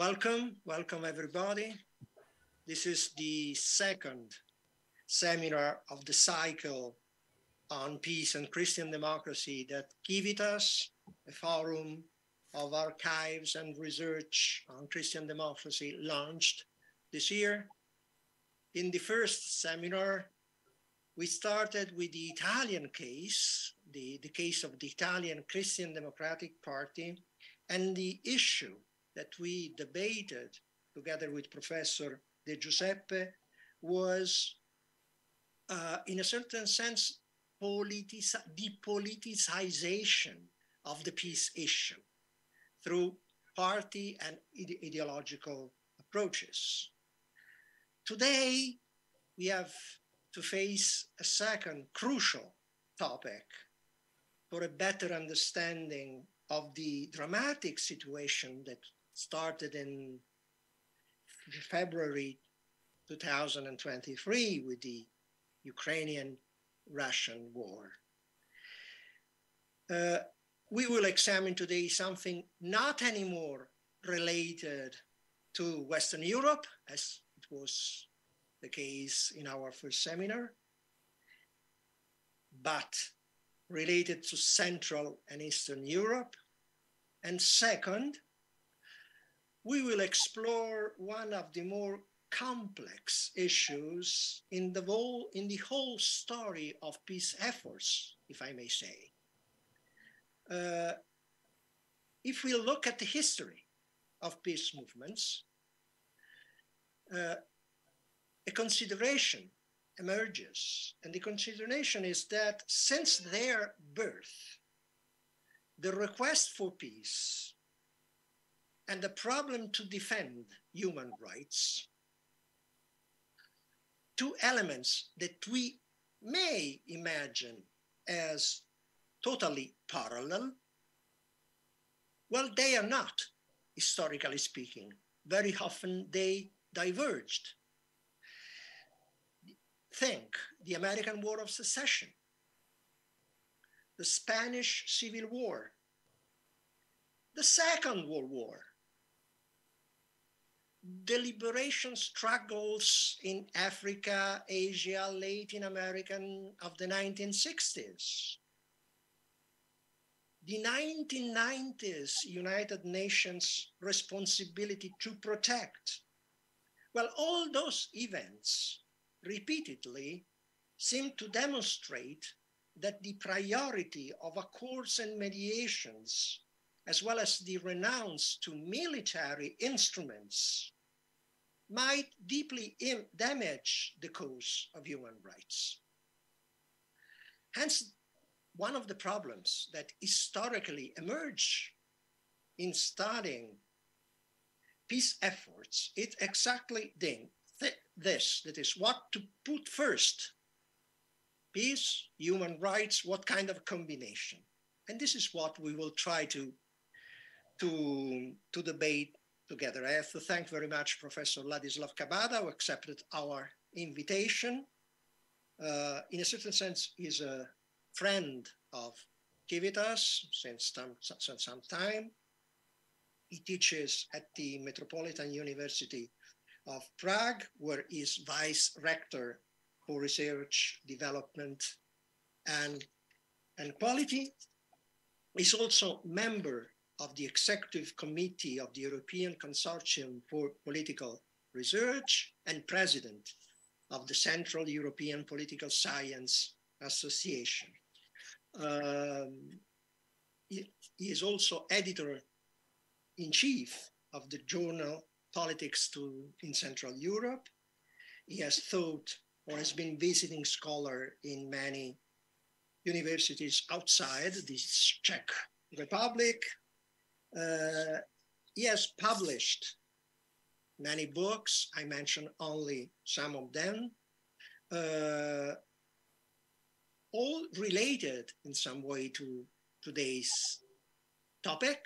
Welcome, welcome everybody. This is the second seminar of the cycle on peace and Christian democracy that Civitas, a forum of archives and research on Christian democracy, launched this year. In the first seminar, we started with the Italian case, the, the case of the Italian Christian Democratic Party, and the issue that we debated together with Professor De Giuseppe was, uh, in a certain sense, politici- depoliticization of the peace issue through party and ide- ideological approaches. Today, we have to face a second crucial topic for a better understanding of the dramatic situation that started in February 2023 with the Ukrainian Russian war. Uh, we will examine today something not anymore related to Western Europe, as it was the case in our first seminar, but related to Central and Eastern Europe. And second, we will explore one of the more complex issues in the whole, in the whole story of peace efforts, if I may say. Uh, if we look at the history of peace movements, uh, a consideration emerges, and the consideration is that since their birth, the request for peace and the problem to defend human rights, two elements that we may imagine as totally parallel, well, they are not, historically speaking. Very often they diverged. Think the American War of Secession, the Spanish Civil War, the Second World War, the liberation struggles in Africa, Asia, Latin America of the 1960s, the 1990s United Nations responsibility to protect. Well, all those events repeatedly seem to demonstrate that the priority of accords and mediations, as well as the renounce to military instruments, might deeply damage the cause of human rights. Hence, one of the problems that historically emerge in studying peace efforts is exactly this that is what to put first peace human rights what kind of combination and this is what we will try to to to debate together i have to thank very much professor ladislav cabada who accepted our invitation uh, in a certain sense is a friend of Civitas since some, since some time. He teaches at the Metropolitan University of Prague, where he is vice rector for research, development, and, and quality. He's also member of the executive committee of the European Consortium for Political Research and president of the Central European Political Science Association. Um, he, he is also editor in chief of the journal Politics to, in Central Europe. He has taught or has been visiting scholar in many universities outside the Czech Republic. Uh, he has published many books. I mention only some of them. Uh, all related in some way to today's topic.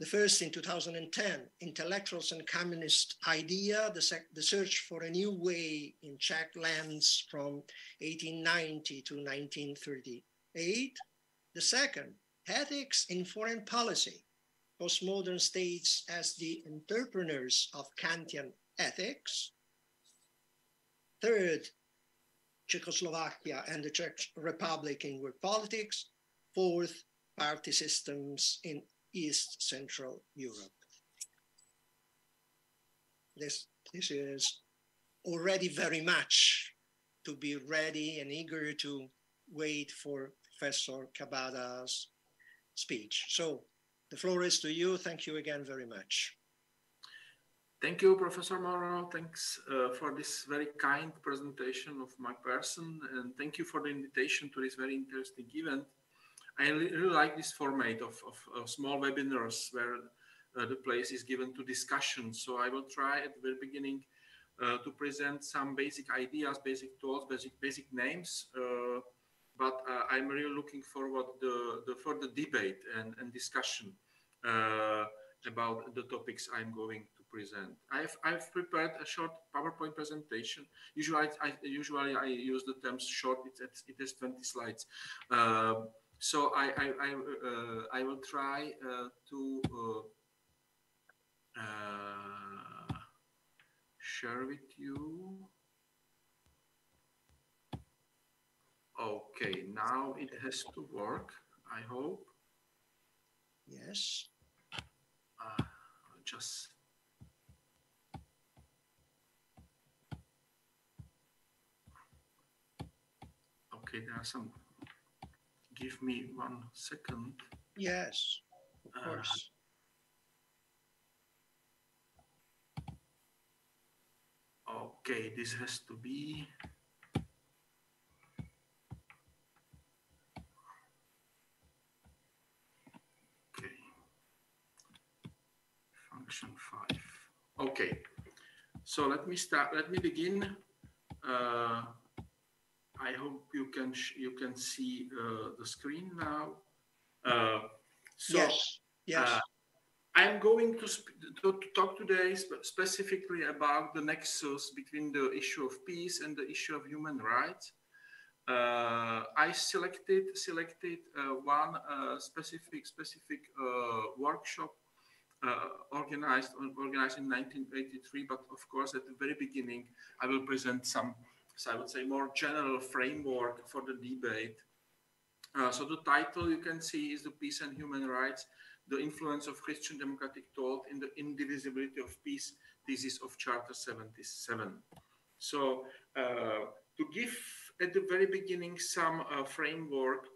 The first in 2010, Intellectuals and Communist Idea, the, the, search for a new way in Czech lands from 1890 to 1938. The second, Ethics in Foreign Policy, postmodern states as the entrepreneurs of Kantian ethics. Third, Czechoslovakia and the Czech Republic in world politics. Fourth, party systems in East Central Europe. This, this is already very much to be ready and eager to wait for Professor Cabada's speech. So the floor is to you. Thank you again very much. Thank you, Professor Moro. Thanks uh, for this very kind presentation of my person, and thank you for the invitation to this very interesting event. I really like this format of, of, of small webinars where uh, the place is given to discussion. So I will try at the very beginning uh, to present some basic ideas, basic tools, basic basic names. Uh, but uh, I'm really looking forward the the further debate and, and discussion uh, about the topics I'm going to present. I've, I've prepared a short PowerPoint presentation. Usually I, usually I use the terms short, it's, it has 20 slides. Um, so I, I, I, uh, I, will try uh, to uh, uh, share with you. Okay, now it has to work, I hope. Yes. Uh, just okay, there are some. Give me one second. Yes, of uh, course. Okay, this has to be. Function five. Okay. So let me start. Let me begin. Uh, I hope you can you can see uh, the screen now. Uh, so, yes. Yes. Uh, I'm going to, to, talk today sp specifically about the nexus between the issue of peace and the issue of human rights. Uh, I selected selected uh, one uh, specific specific workshop organized organized in 1983, but of course at the very beginning I will present some so I would say more general framework for the debate. Uh, so the title you can see is the peace and human rights, the influence of Christian democratic thought in the indivisibility of peace thesis of Charter 77. So uh, to give at the very beginning some uh, framework,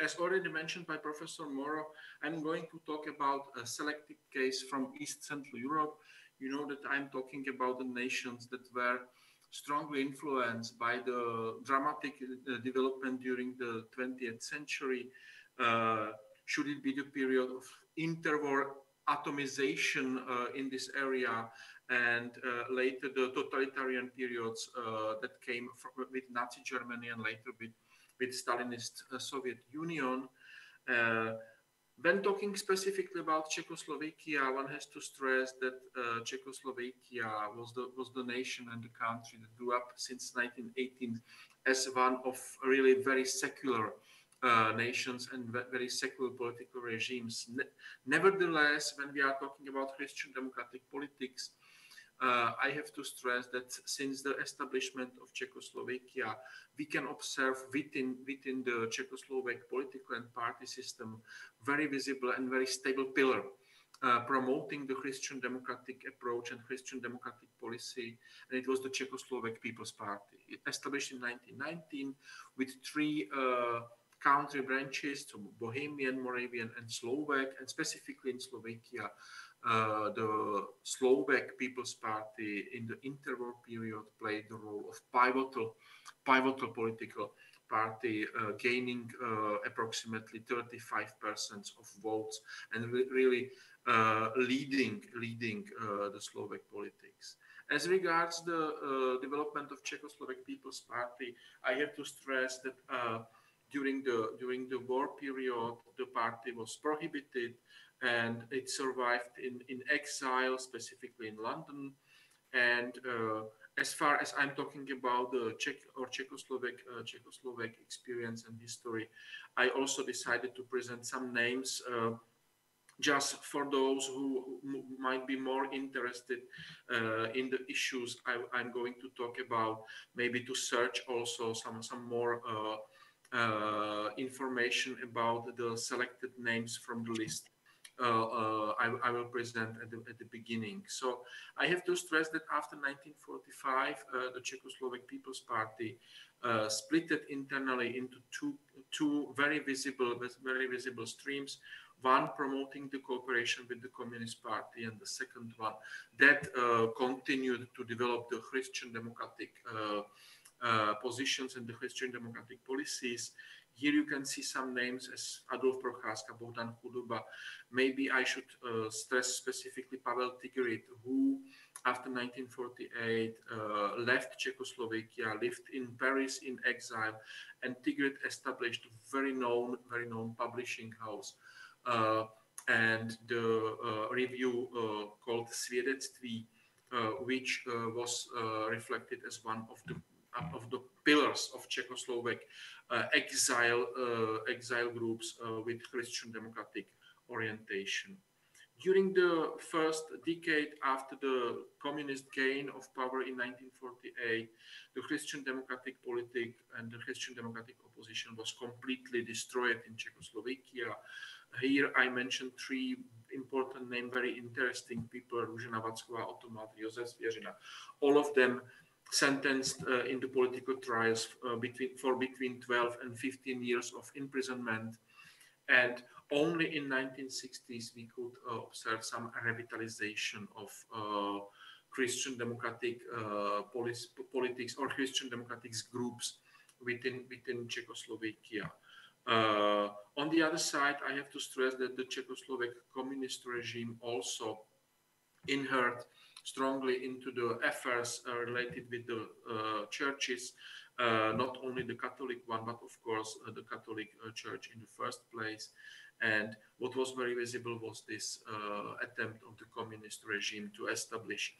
as already mentioned by Professor Moro, I'm going to talk about a selected case from East Central Europe. You know that I'm talking about the nations that were strongly influenced by the dramatic uh, development during the 20th century. Uh, should it be the period of interwar atomization uh, in this area and uh, later the totalitarian periods uh, that came from, with Nazi Germany and later with, with Stalinist uh, Soviet Union. When talking specifically about Czechoslovakia, one has to stress that uh, Czechoslovakia was the was the nation and the country that grew up since 1918 as one of really very secular uh, nations and very secular political regimes. Ne nevertheless, when we are talking about Christian democratic politics, uh, I have to stress that since the establishment of Czechoslovakia, we can observe within, within the Czechoslovak political and party system very visible and very stable pillar uh, promoting the Christian democratic approach and Christian democratic policy. And it was the Czechoslovak People's Party. It established in 1919 with three uh, country branches, so Bohemian, Moravian, and Slovak, and specifically in Slovakia, uh, the Slovak People's Party in the interwar period played the role of pivotal, pivotal political party, uh, gaining uh, approximately 35% of votes and re really uh, leading, leading uh, the Slovak politics. As regards the development of Czechoslovak People's Party, I have to stress that during the during the war period, the party was prohibited and it survived in, in exile, specifically in London. And uh, as far as I'm talking about the Czech or Czechoslovak, uh, Czechoslovak experience and history, I also decided to present some names uh, just for those who might be more interested uh, in the issues I, am going to talk about, maybe to search also some some more uh, uh, information about the selected names from the list. Uh, uh, I, I, will present at the, at the, beginning. So I have to stress that after 1945, uh, the Czechoslovak People's Party split it internally into two, two very visible, very visible streams one promoting the cooperation with the Communist Party, and the second one that uh, continued to develop the Christian democratic uh, uh, positions and the Christian democratic policies. Here you can see some names as Adolf Procházka, Bohdan Chudoba. Maybe I should uh, stress specifically Pavel Tigrid, who after 1948 uh, left Czechoslovakia, lived in Paris in exile, and Tigrid established a very known, very known publishing house uh, and the uh, review uh, called Svědectví, which was reflected as one of the of the pillars of Czechoslovak uh, exile uh, exile groups uh, with Christian democratic orientation during the first decade after the communist gain of power in 1948, the Christian democratic politic and the Christian democratic opposition was completely destroyed in Czechoslovakia. Here I mentioned three important names, very interesting people, Růžena Vacková, Ota Mádr, Josef Zvěřina. All of them sentenced uh, into political trials uh, between, for between 12 and 15 years of imprisonment. And only in 1960s we could uh, observe some revitalization of Christian democratic politics or Christian democratic groups within, within Czechoslovakia. Uh, on the other side, I have to stress that the Czechoslovak communist regime also inhered strongly into the affairs uh, related with the uh, churches, uh, not only the Catholic one, but of course the Catholic Church in the first place. And what was very visible was this attempt of the communist regime to establish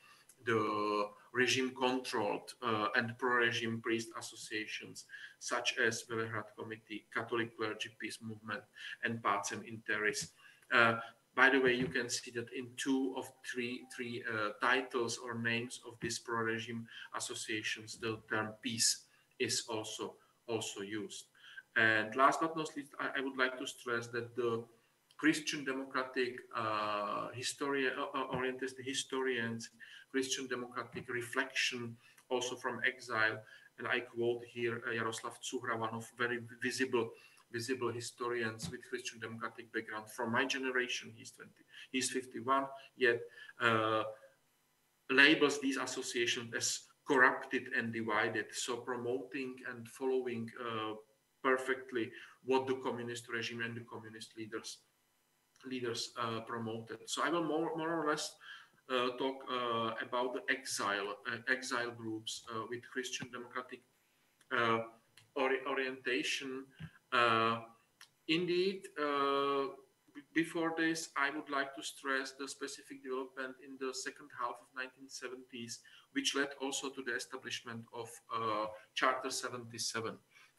the regime controlled uh, and pro regime priest associations such as Velehrad Committee, Catholic Clergy Peace Movement, and Pacem in Terris. Uh, by the way, you can see that in two of three, three uh, titles or names of these pro regime associations, the term peace is also, also used. And last but not least, I, I would like to stress that the Christian democratic uh, historian, uh, oriented historians, Christian democratic reflection, also from exile. And I quote here uh, Jaroslav Cuhra, one of very visible visible historians with Christian democratic background from my generation. He's 20, he's 51, yet uh, labels these associations as corrupted and divided. So promoting and following uh, perfectly what the communist regime and the communist leaders leaders uh, promoted. So I will more, more or less uh, talk uh, about the exile exile groups with Christian democratic ori orientation. Indeed, before this, I would like to stress the specific development in the second half of 1970s, which led also to the establishment of uh, Charter 77.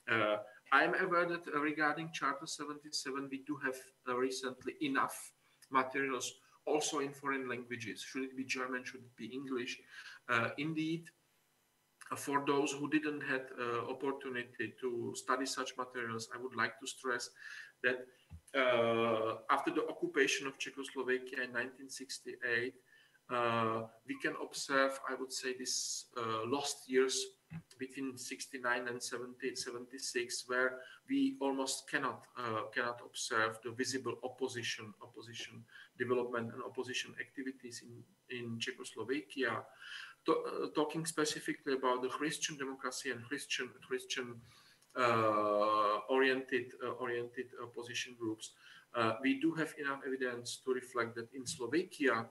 Uh, I'm aware that uh, regarding Charter 77, we do have uh, recently enough materials also in foreign languages. Should it be German? Should it be English? Uh, indeed, uh, for those who didn't have uh, opportunity to study such materials, I would like to stress that uh, after the occupation of Czechoslovakia in 1968, we can observe, I would say, these lost years between 69 and 70, 76, where we almost cannot uh, cannot observe the visible opposition opposition development and opposition activities in in Czechoslovakia. To, uh, talking specifically about the Christian democracy and Christian Christian uh, oriented uh, oriented opposition groups, we do have enough evidence to reflect that in Slovakia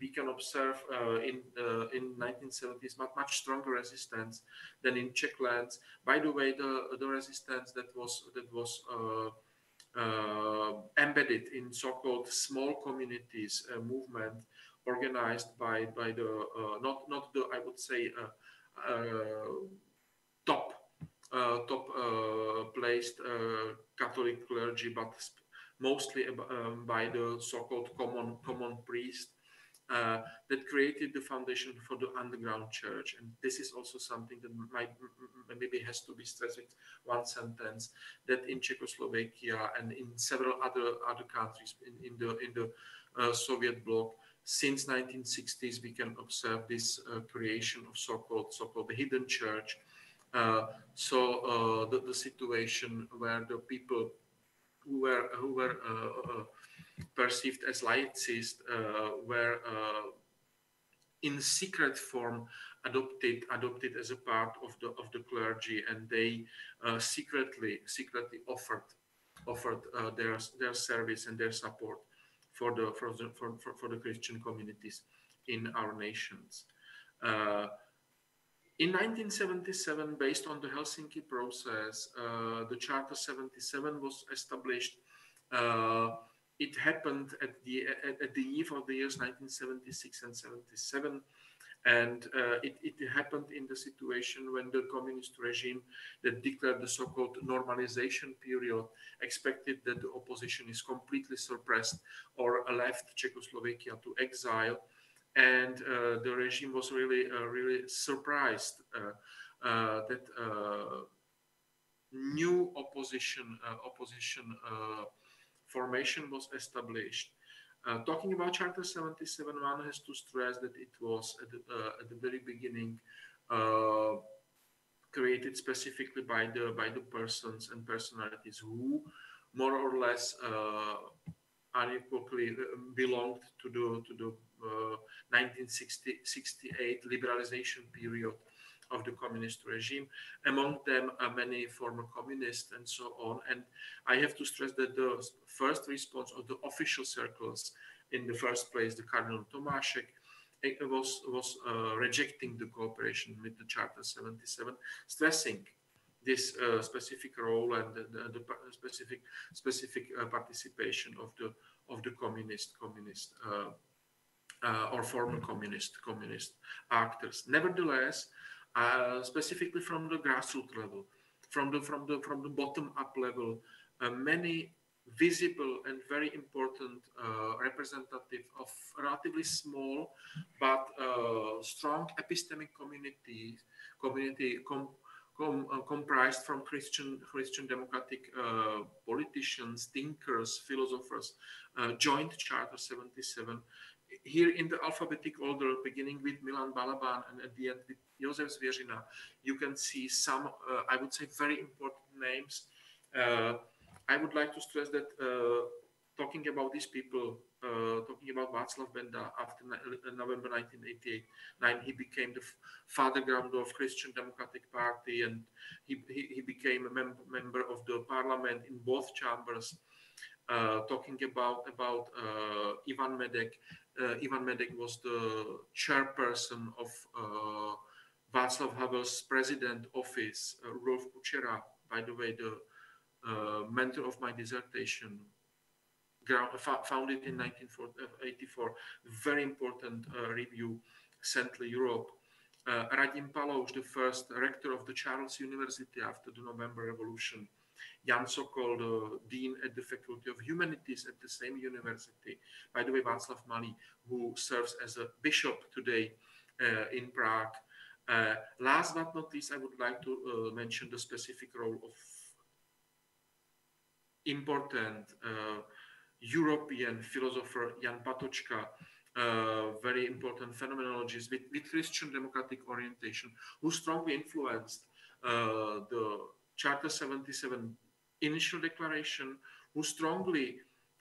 we can observe uh, in uh, in 1970s much, much stronger resistance than in Czech lands. By the way, the the resistance that was that was uh, embedded in so-called small communities movement organized by by the uh, not not the I would say top top placed Catholic clergy, but mostly um, by the so-called common common priest uh, that created the foundation for the underground church. And this is also something that might maybe has to be stressed one sentence that in Czechoslovakia and in several other other countries in, in the in the uh, Soviet bloc since 1960s we can observe this uh, creation of so-called so-called the hidden church. Uh, so uh, the, the situation where the people who were who were uh, perceived as laicists uh, were uh, in secret form adopted adopted as a part of the of the clergy and they uh, secretly secretly offered offered uh, their their service and their support for the for the for, for, for the christian communities in our nations. Uh, in 1977 based on the helsinki process uh, the charter 77 was established. It happened at the at, at, the eve of the years 1976 and 77 and uh, it, it, happened in the situation when the communist regime that declared the so-called normalization period expected that the opposition is completely suppressed or left Czechoslovakia to exile and uh, the regime was really uh, really surprised uh, uh, that uh, new opposition opposition formation was established. Uh, talking about Charter 77, one has to stress that it was at the, uh, at the very beginning uh, created specifically by the by the persons and personalities who more or less uh, unequivocally uh, belonged to the to the 1968 uh, liberalization period of the communist regime. Among them are many former communists and so on. And I have to stress that the first response of the official circles, in the first place, the Cardinal Tomášek, was was uh, rejecting the cooperation with the Charter 77, stressing this uh, specific role and the, the, the specific specific uh, participation of the of the communist communist uh, uh, or former communist communist actors. Nevertheless, uh, specifically from the grassroots level, from the from the from the bottom up level, uh, many visible and very important uh, representative of relatively small but uh, strong epistemic community community com, com, uh, comprised from Christian Christian democratic uh, politicians, thinkers, philosophers, joined Charter 77 here in the alphabetic order, beginning with Milan Balaban and at the end with Josef Zvěřina, you can see some, uh, I would say, very important names. Uh, I would like to stress that uh, talking about these people, talking about Václav Benda after uh, November 1988, he became the father grandfather of Christian Democratic Party and he, he, he became a mem member of the parliament in both chambers. Uh, talking about about uh, Ivan Medek, uh, Ivan Medek was the chairperson of uh, Václav Havel's president office, uh, Rolf Kučera, by the way, the uh, mentor of my dissertation, founded in 1984, very important uh, review, Central Europe. Uh, Radim Palouš, the first rector of the Charles University after the November Revolution, Jan Sokol, the dean at the Faculty of Humanities at the same university. By the way, Václav Malý, who serves as a bishop today uh, in Prague. Uh, last but not least, I would like to uh, mention the specific role of important uh, European philosopher Jan Patočka, uh, very important phenomenologist with, with, Christian democratic orientation, who strongly influenced uh, the Charter 77 initial declaration, who strongly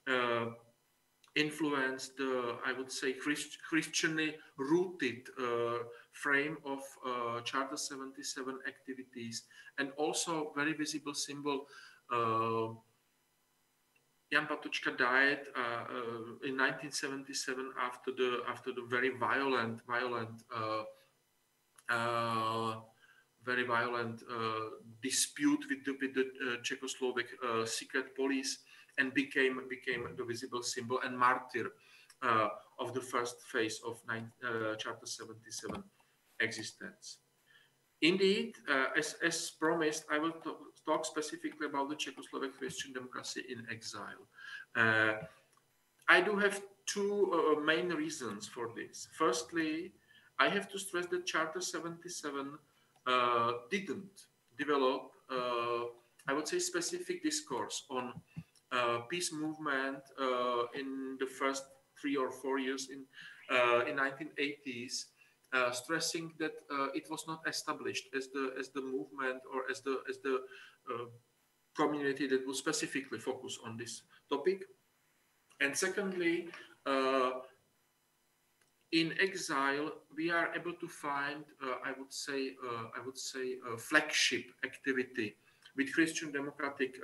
uh, influenced the, I would say, Christ, Christianly rooted uh, frame of uh, Charter 77 activities, and also very visible symbol. Uh, Jan Patočka died uh, uh, in 1977 after the after the very violent violent very violent uh, dispute with the, with the uh, Czechoslovak uh, secret police and became became the visible symbol and martyr of the first phase of nine, Charter 77 existence. Indeed, uh, as, as promised, I will talk specifically about the Czechoslovak Christian democracy in exile. Uh, I do have two uh, main reasons for this. Firstly, I have to stress that Charter 77 uh, didn't develop, uh, I would say, specific discourse on uh, peace movement in the first three or four years in in 1980s uh, stressing that uh, it was not established as the as the movement or as the as the uh, community that would specifically focus on this topic. And secondly, uh, in exile, we are able to find, uh, I would say, I would say, a flagship activity with Christian democratic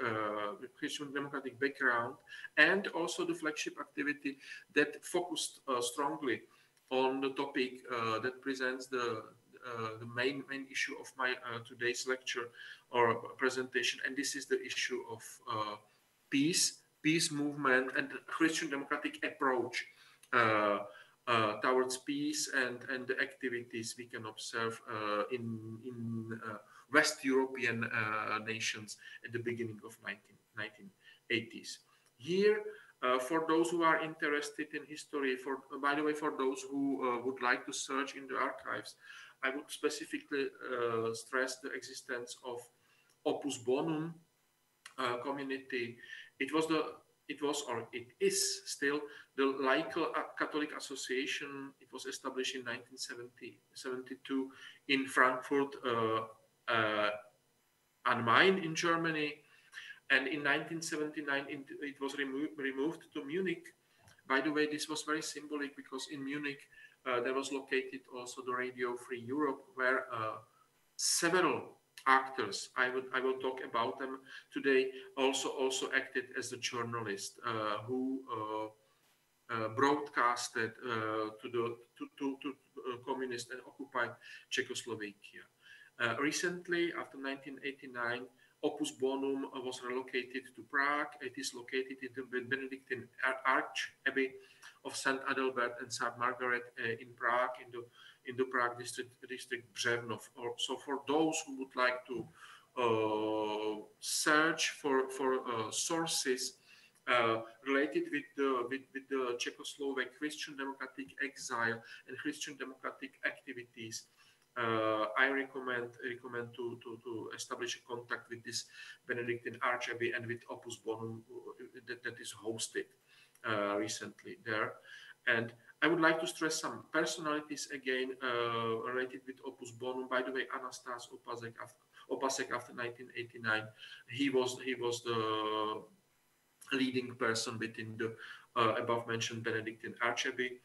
with Christian democratic background, and also the flagship activity that focused strongly on the topic uh, that presents the uh, the main main issue of my uh, today's lecture or presentation, and this is the issue of peace, peace movement, and Christian democratic approach towards peace and, and the activities we can observe in, in West European nations at the beginning of 19, 1980s. Here, uh, for those who are interested in history, for by the way, for those who uh, would like to search in the archives, I would specifically uh, stress the existence of Opus Bonum uh, community. It was the it was or it is still the laical Catholic Association. It was established in 1972 in Frankfurt uh, uh, Main in Germany and in 1979, it was remo removed to Munich. By the way, this was very symbolic because in Munich, uh, there was located also the Radio Free Europe, where uh, several actors, I, would, I will talk about them today, also, also acted as a journalist uh, who uh, uh, broadcasted uh, to the to, to, to communist and occupied Czechoslovakia. recently, after 1989, Opus Bonum was relocated to Prague. It is located in the Benedictine Arch Abbey of St. Adalbert and St. Margaret uh, in Prague, in the in the Prague district, district Břevnov. So for those who would like to uh, search for for uh, sources uh, related with the with, with the Czechoslovak Christian democratic exile and Christian democratic activities, uh, I recommend recommend to, to, to establish a contact with this Benedictine Archabbey and with Opus Bonum uh, that, that is hosted uh, recently there. And I would like to stress some personalities again uh, related with Opus Bonum. By the way, Anastas Opasek after, Opasek after 1989, he was he was the leading person within the uh, above mentioned Benedictine Archabbey.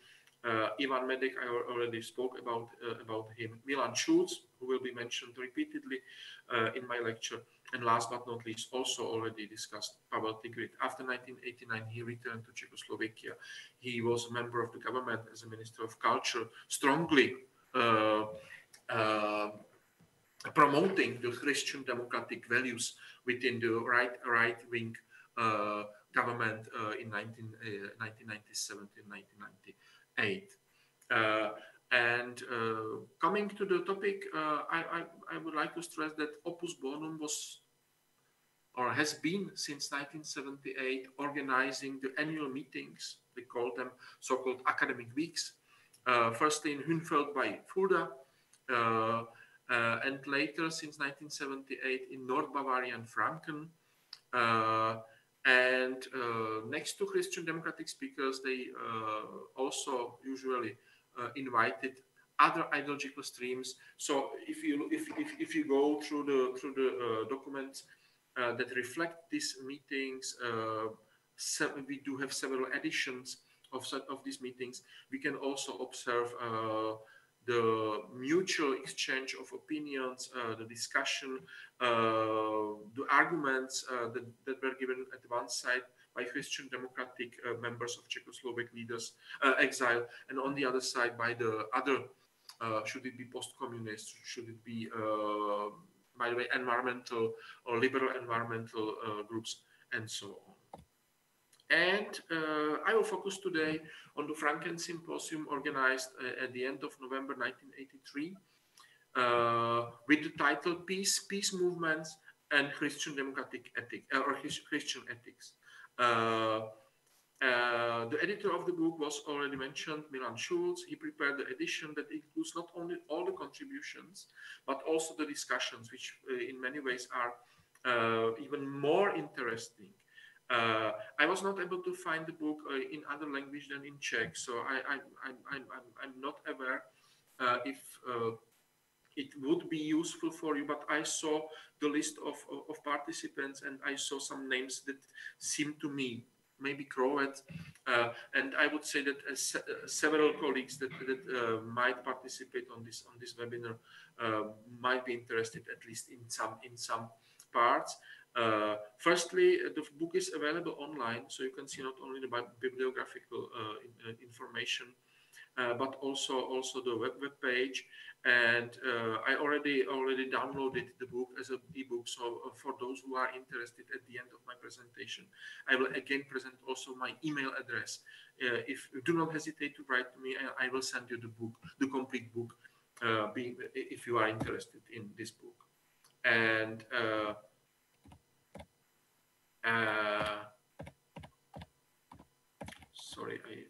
Uh, Ivan Medek, I already spoke about uh, about him. Milan Schulz, who will be mentioned repeatedly uh, in my lecture. And last but not least, also already discussed Pavel Tigrid. After 1989, he returned to Czechoslovakia. He was a member of the government as a minister of culture, strongly uh, uh, promoting the Christian democratic values within the right right wing uh, government in 19, 1997 and 1990 eight. Uh, and uh, coming to the topic, uh, I, I, I, would like to stress that Opus Bonum was or has been since 1978 organizing the annual meetings. We call them so-called academic weeks. Uh, firstly in Hünfeld by Fulda, uh, uh, and later since 1978 in North Bavaria and Franken. And uh, next to Christian democratic speakers, they uh, also usually uh, invited other ideological streams. So if you if, if, if you go through the through the uh, documents uh, that reflect these meetings, uh, we do have several editions of of these meetings. We can also observe the mutual exchange of opinions, uh, the discussion, uh, the arguments uh, that, that, were given at one side by Christian democratic uh, members of Czechoslovak leaders uh, exile, and on the other side by the other, uh, should it be post-communist, should it be, by the way, environmental or liberal environmental groups, and so on. And uh, I will focus today on the Franken Symposium organized uh, at the end of November 1983 with the title Peace, Peace Movements and Christian Democratic Ethics or Christian Ethics. Uh, the editor of the book was already mentioned, Milan Schulz. He prepared the edition that includes not only all the contributions, but also the discussions, which uh, in many ways are uh, even more interesting. Uh, I was not able to find the book uh, in other language than in Czech, so I, am not aware if it would be useful for you, but I saw the list of, of, of participants and I saw some names that seem to me maybe Croat. Uh, and I would say that uh, se uh, several colleagues that, that uh, might participate on this on this webinar uh, might be interested at least in some in some parts. Uh, firstly, the book is available online, so you can see not only the bibliographical in, information, but also also the web, web page and uh, I already already downloaded the book as an ebook. So uh, for those who are interested, at the end of my presentation, I will again present also my email address. Uh, if you do not hesitate to write to me, I, I, will send you the book, the complete book, uh, if you are interested in this book. And uh, uh, sorry, I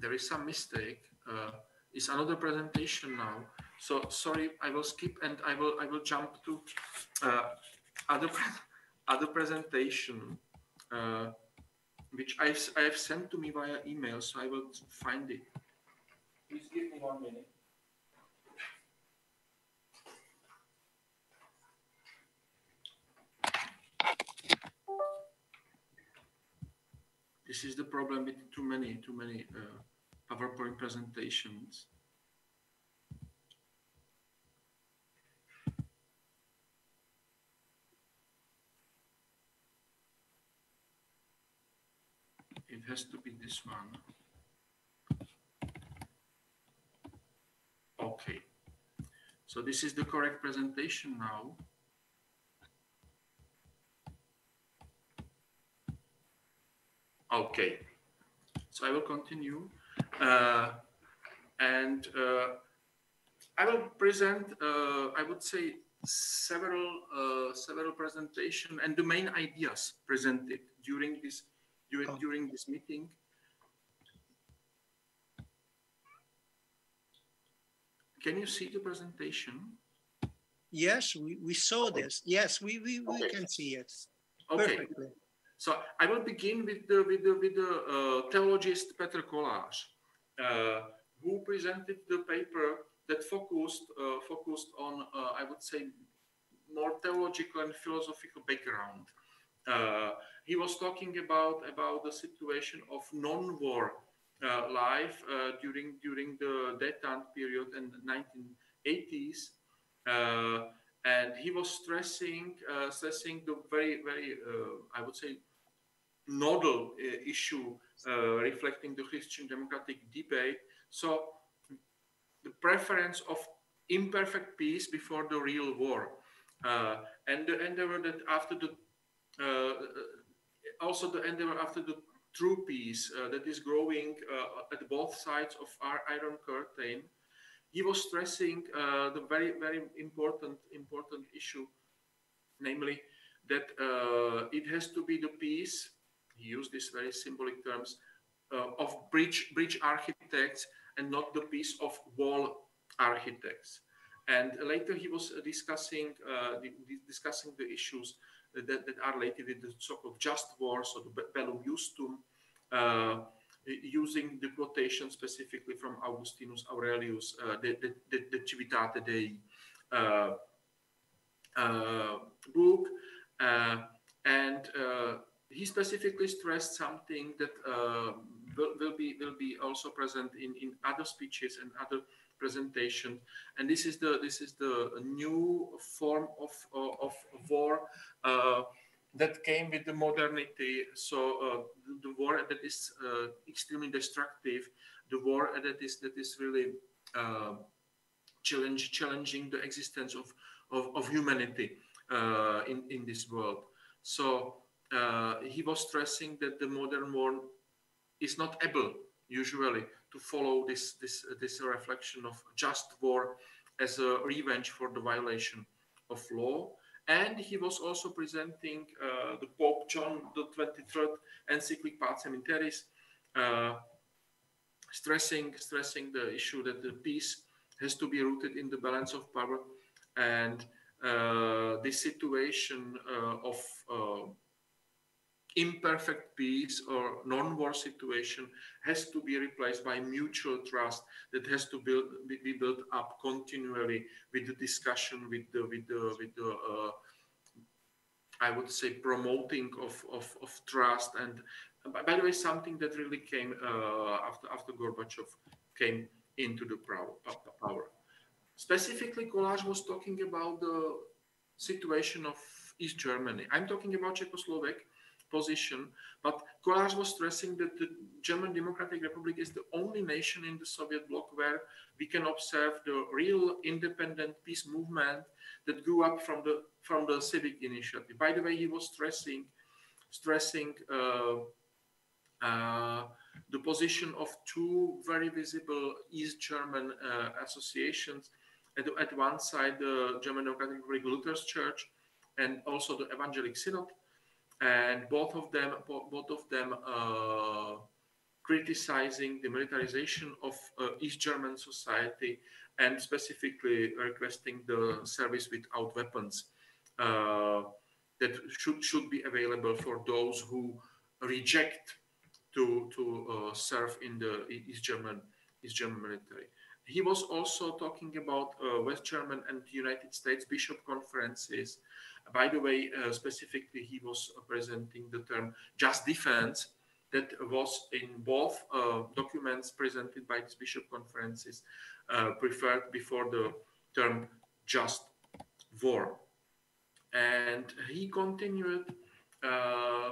there is some mistake. Uh, it's another presentation now. So sorry, I will skip and I will I will jump to uh, other other presentation, uh, which I've I have sent to me via email. So I will find it. Please give me one minute. This is the problem with too many too many. Uh, PowerPoint presentations. It has to be this one. Okay. So this is the correct presentation now. Okay. So I will continue. Uh, and uh, I will present, uh, I would say, several several presentation and the main ideas presented during this during, oh. during this meeting. Can you see the presentation? Yes, we, we saw this. Yes, we, we, we okay. can see it. Okay. Perfectly. So I will begin with the with the with the uh, theologist Petr Kolář, uh, who presented the paper that focused uh, focused on uh, I would say more theological and philosophical background. Uh, he was talking about about the situation of non-war uh, life during during the detente period in the 1980s and he was stressing uh, stressing the very very uh, I would say nodal uh, issue uh, reflecting the Christian democratic debate. So the preference of imperfect peace before the real war, uh, and the endeavor that after the also the endeavor after the true peace uh, that is growing uh, at both sides of our Iron Curtain. He was stressing uh, the very, very important, important issue, namely that it has to be the peace he used these very symbolic terms uh, of bridge, bridge architects and not the peace of wall architects. And later he was discussing, uh, the, discussing the issues that, that are related with the so-called just war, so the bellum justum, uh, using the quotation specifically from Augustinus Aurelius, uh, the, the, the, the Civitate Dei uh, uh, book. Uh, and he specifically stressed something that uh, will, will, be will be also present in, in other speeches and other presentation. And this is the this is the new form of uh, of war uh, that came with the modernity. So uh, the, the, war that is uh, extremely destructive the war that is that is really uh, challenge challenging the existence of of, of humanity in in this world. So uh, he was stressing that the modern world is not able usually to follow this this this reflection of just war as a revenge for the violation of law. And he was also presenting uh, the Pope John the 23rd encyclic Pacem in uh, stressing stressing the issue that the peace has to be rooted in the balance of power and uh, this situation uh, of uh, imperfect peace or non-war situation has to be replaced by mutual trust that has to build, be built up continually with the discussion with the with the with the uh, I would say promoting of, of, of trust and by, by, the way something that really came uh, after after Gorbachev came into the power. Specifically, Kolář was talking about the situation of East Germany. I'm talking about Czechoslovak position, but Kolář was stressing that the German Democratic Republic is the only nation in the Soviet bloc where we can observe the real independent peace movement that grew up from the from the civic initiative. By the way, he was stressing stressing uh, uh, the position of two very visible East German uh, associations. At, at, one side, the German Democratic Republic Luther's Church, and also the Evangelic Synod, and both of them, both of them, uh, criticizing the militarization of uh, East German society and specifically requesting the service without weapons uh, that should should be available for those who reject to, to uh, serve in the East German, East German military. He was also talking about uh, West German and United States bishop conferences. By the way, uh, specifically, he was presenting the term just defense that was in both uh, documents presented by these bishop conferences uh, preferred before the term just war. And he continued uh,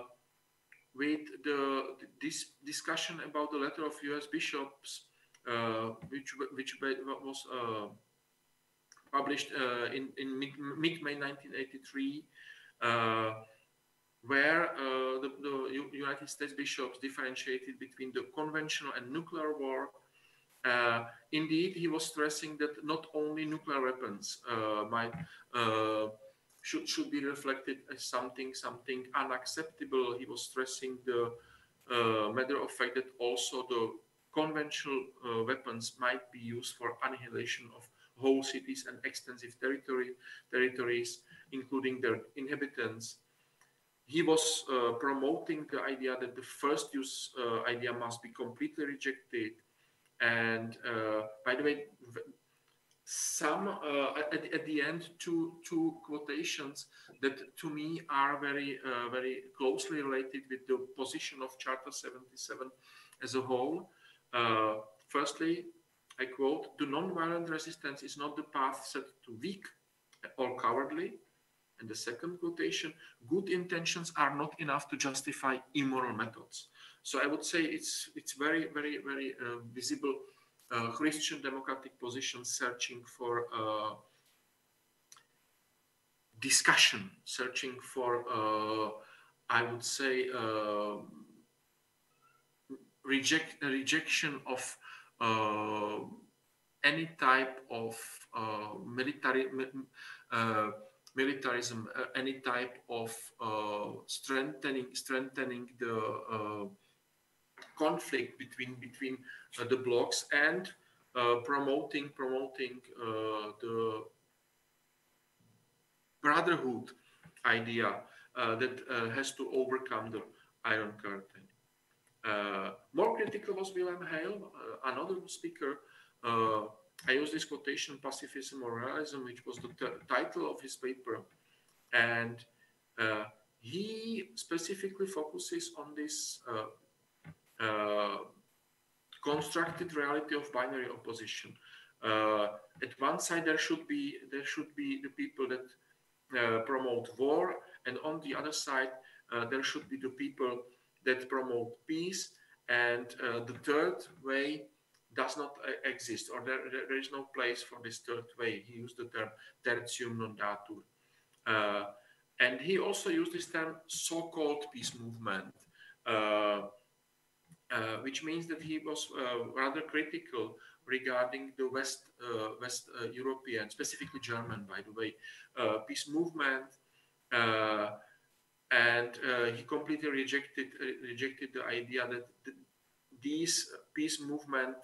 with the this discussion about the letter of U.S. bishops, uh, which which was uh, published uh, in in mid, May 1983, uh, where uh, the, the, United States bishops differentiated between the conventional and nuclear war. Indeed, he was stressing that not only nuclear weapons might should, should be reflected as something something unacceptable. He was stressing the uh, matter of fact that also the conventional uh, weapons might be used for annihilation of whole cities and extensive territory territories, including their inhabitants. He was uh, promoting the idea that the first use uh, idea must be completely rejected. And uh, by the way, some uh, at, at, the end two two quotations that to me are very uh, very closely related with the position of charter 77 as a whole uh, firstly i quote the non-violent resistance is not the path set to weak or cowardly. And the second quotation good intentions are not enough to justify immoral methods. So i would say it's it's very very very uh, visible uh, Christian democratic position searching for uh, discussion, searching for, uh, I would say, uh, reject, rejection of any type of uh, military, militarism, any type of strengthening, strengthening the conflict between between uh, the blocks and uh, promoting promoting uh, the brotherhood idea that has to overcome the Iron Curtain. More critical was Wilhelm Hale, another speaker. I use this quotation, Pacifism or Realism, which was the title of his paper. And uh, he specifically focuses on this uh, uh, constructed reality of binary opposition. Uh, at one side, there should be there should be the people that uh, promote war, and on the other side, uh, there should be the people that promote peace. And uh, the third way does not uh, exist, or there, there is no place for this third way. He used the term tertium non datur. and he also used this term so-called peace movement. uh, which means that he was uh, rather critical regarding the West uh, West uh, European, specifically German, by the way, uh, peace movement, and he completely rejected rejected the idea that th these peace movement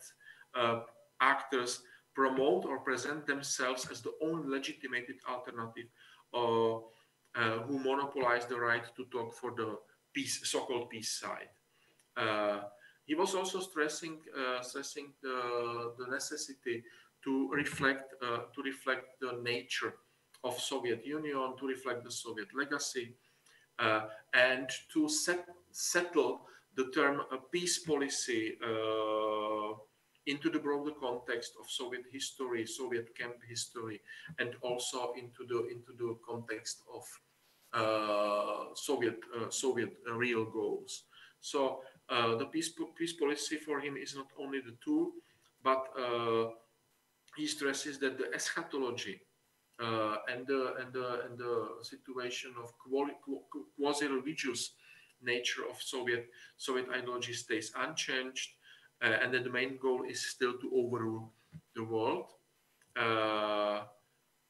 actors promote or present themselves as the only legitimated alternative uh, who monopolize the right to talk for the peace, so-called peace side. Uh, he was also stressing uh, stressing the, the necessity to reflect uh, to reflect the nature of Soviet Union, to reflect the Soviet legacy, uh, and to set, settle the term peace policy into the broader context of Soviet history, Soviet camp history, and also into the into the context of uh, Soviet uh, Soviet real goals. So uh, the peace peace policy for him is not only the tool, but uh, he stresses that the eschatology uh, and the and the and the situation of quasi religious nature of Soviet Soviet ideology stays unchanged uh, and then the main goal is still to overrule the world. Uh,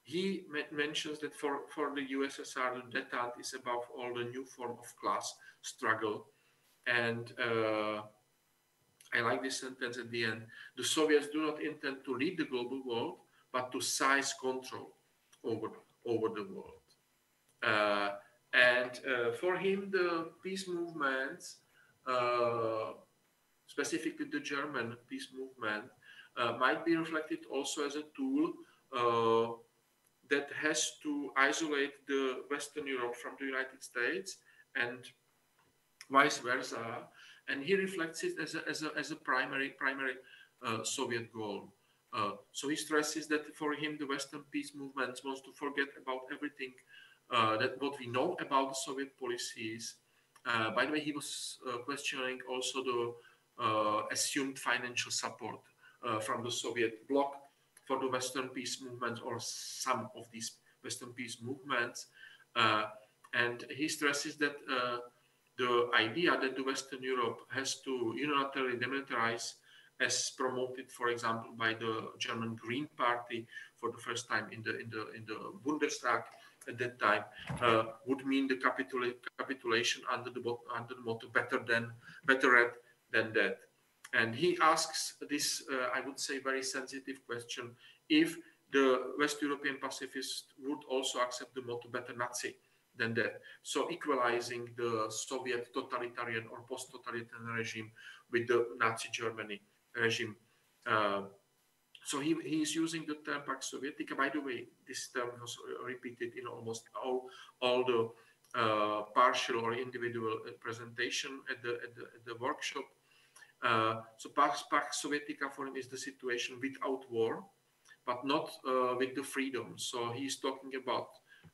he mentions that for, for the USSR, the detente is above all the new form of class struggle. And uh, I like this sentence at the end. The Soviets do not intend to lead the global world, but to seize control over, over the world. Uh, and uh, for him, the peace movements uh, specifically the German peace movement, uh, might be reflected also as a tool uh, that has to isolate the Western Europe from the United States and vice versa. And he reflects it as a, as a, as a primary, primary uh, Soviet goal. Uh, so he stresses that for him, the Western peace movement wants to forget about everything uh, that what we know about the Soviet policies. Uh, by the way, he was questioning also the uh, assumed financial support uh, from the Soviet bloc for the Western peace movement or some of these Western peace movements. Uh, and he stresses that the idea that the Western Europe has to unilaterally demilitarize as promoted, for example, by the German Green Party for the first time in the in the in the Bundestag at that time, uh, would mean the capitula capitulation under the under the motto "better than better red than that. And he asks this, uh, I would say, very sensitive question if the West European pacifists would also accept the motto better Nazi than that. So equalizing the Soviet totalitarian or post-totalitarian regime with the Nazi Germany regime. Uh, so he, he is using the term Pax Sovietica. By the way, this term was repeated in almost all, all the uh, partial or individual presentation at the, at the, at the workshop. Uh, so Pax, Pax Sovietica for him is the situation without war, but not uh, with the freedom. So he's talking about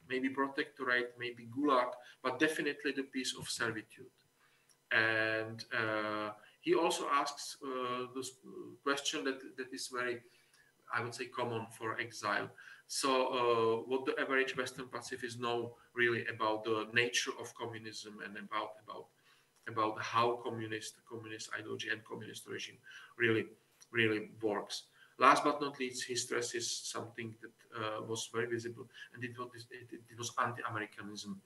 maybe protectorate, maybe gulag, but definitely the peace of servitude. And uh, he also asks uh, this question that, that is very, I would say, common for exile. So, uh, what the average Western pacifists know really about the nature of communism and about about about how communist communist ideology and communist regime really really works. Last but not least, he stresses something that uh, was very visible, and it was, was anti-Americanism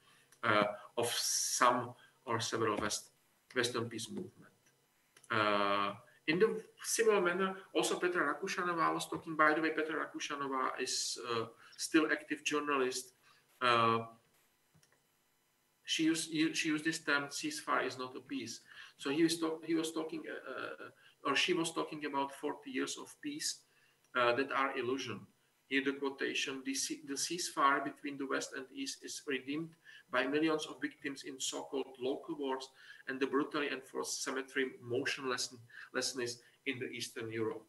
uh, of some or several West, Western peace movement. Uh, in the similar manner, also Petra Rakušanová was talking. By the way, Petra Rakušanová is still active journalist uh, she used she used this term ceasefire is not a peace so he was talk, he was talking uh, or she was talking about 40 years of peace that are illusion here the quotation the, the ceasefire between the west and east is redeemed by millions of victims in so-called local wars and the brutally enforced cemetery motionlessness in the eastern europe.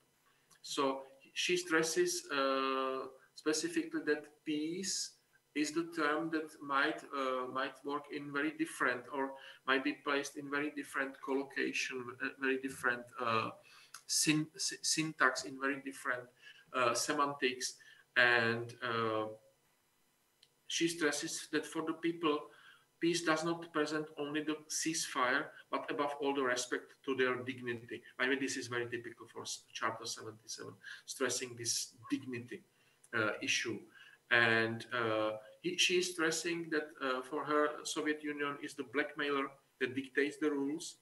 So she stresses uh, specifically that peace is the term that might uh, might work in very different or might be placed in very different collocation, uh, very different uh, syn syntax, in very different uh, semantics, and uh, she stresses that for the people peace does not present only the ceasefire, but above all the respect to their dignity. I mean, this is very typical for Charter 77, stressing this dignity uh, issue. And uh, he, she is stressing that uh, for her, Soviet Union is the blackmailer that dictates the rules,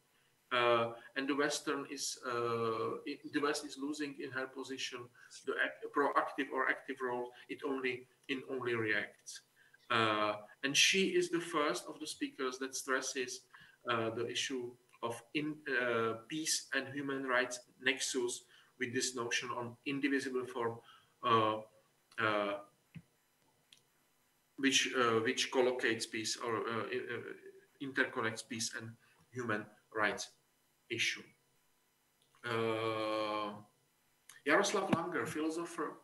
uh, and the Western is uh, the West is losing in her position the proactive or active role. It only it only reacts. Uh, and she is the first of the speakers that stresses uh, the issue of in, uh, peace and human rights nexus with this notion on indivisible form, uh, uh, which uh, which collocates peace or interconnects peace and human rights issue. Jaroslav Langer, philosopher,